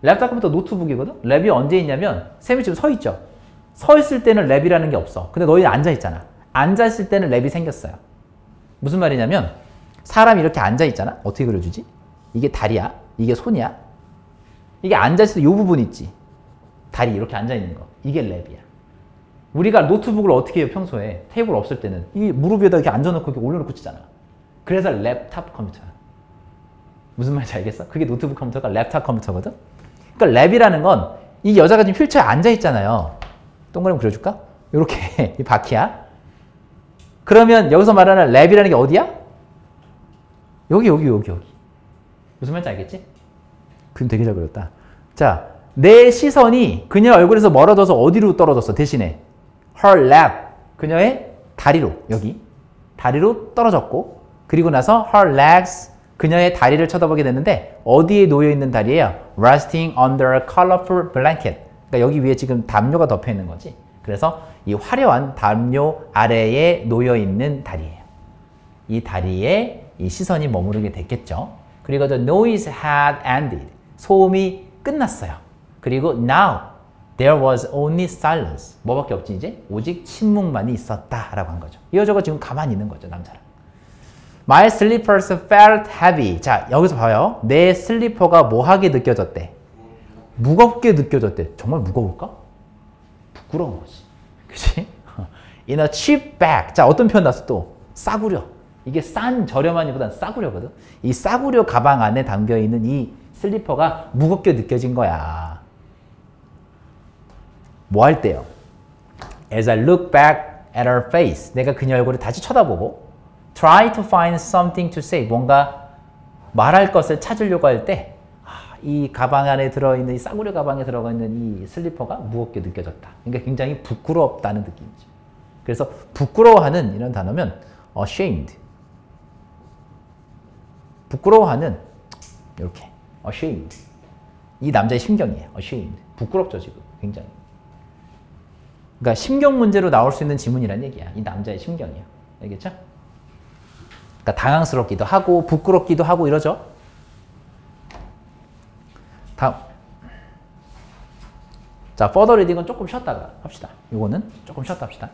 랩탑 컴퓨터 노트북이거든? lap이 언제 있냐면 쌤이 지금 서 있죠. 서 있을 때는 lap이라는 게 없어. 근데 너희 앉아 있잖아. 앉아 있을 때는 lap이 생겼어요. 무슨 말이냐면 사람이 이렇게 앉아 있잖아. 어떻게 그려주지? 이게 다리야. 이게 손이야. 이게 앉아 있을 때 이 부분 있지. 다리 이렇게 앉아 있는 거. 이게 lap이야. 우리가 노트북을 어떻게 해요 평소에 테이블 없을 때는 이 무릎 위에다 이렇게 앉아놓고 이렇게 올려놓고 치잖아. 그래서 랩탑 컴퓨터야. 무슨 말인지 알겠어? 그게 노트북 컴퓨터가 랩탑 컴퓨터거든? 그러니까 lap이라는 건 이 여자가 지금 휠체어에 앉아 있잖아요. 동그라미 그려줄까? 이렇게 *laughs* 이 바퀴야. 그러면 여기서 말하는 lap이라는 게 어디야? 여기 여기 여기 여기. 무슨 말인지 알겠지? 그림 되게 잘 그렸다. 자, 내 시선이 그녀 얼굴에서 멀어져서 어디로 떨어졌어? 대신에 her lap 그녀의 다리로 여기 다리로 떨어졌고 그리고 나서 her legs 그녀의 다리를 쳐다보게 됐는데 어디에 놓여 있는 다리예요? Resting under a colorful blanket. 그러니까 여기 위에 지금 담요가 덮여 있는 거지. 그래서 이 화려한 담요 아래에 놓여 있는 다리예요. 이 다리에 이 시선이 머무르게 됐겠죠. 그리고 the noise had ended. 소음이 끝났어요. 그리고 now there was only silence. 뭐밖에 없지 이제? 오직 침묵만이 있었다라고 한 거죠. 이 여자가 지금 가만히 있는 거죠, 남자랑. My slippers felt heavy. 자, 여기서 봐요. 내 슬리퍼가 뭐하게 느껴졌대? 무겁게 느껴졌대. 정말 무거울까? 부끄러운 거지. 그치? *laughs* In a cheap bag. 자, 어떤 표현 나왔어 또? 싸구려. 이게 싼 저렴한 이보단 싸구려거든. 이 싸구려 가방 안에 담겨 있는 이 슬리퍼가 무겁게 느껴진 거야. 뭐 할 때요? As I look back at her face, 내가 그녀 얼굴을 다시 쳐다보고 try to find something to say, 뭔가 말할 것을 찾으려고 할 때, 아, 이 가방 안에 들어있는, 이 싸구려 가방에 들어가 있는 이 슬리퍼가 무겁게 느껴졌다. 그러니까 굉장히 부끄럽다는 느낌이죠. 그래서 부끄러워하는 이런 단어면 ashamed. 부끄러워하는 이렇게 ashamed. 이 남자의 심경이에요. ashamed. 부끄럽죠 지금 굉장히. 그러니까 심경 문제로 나올 수 있는 지문이란 얘기야. 이 남자의 심경이요. 알겠죠? 그러니까 당황스럽기도 하고 부끄럽기도 하고 이러죠. 다음. 자, further reading은 조금 쉬었다가 합시다. 이거는 조금 쉬었다 합시다.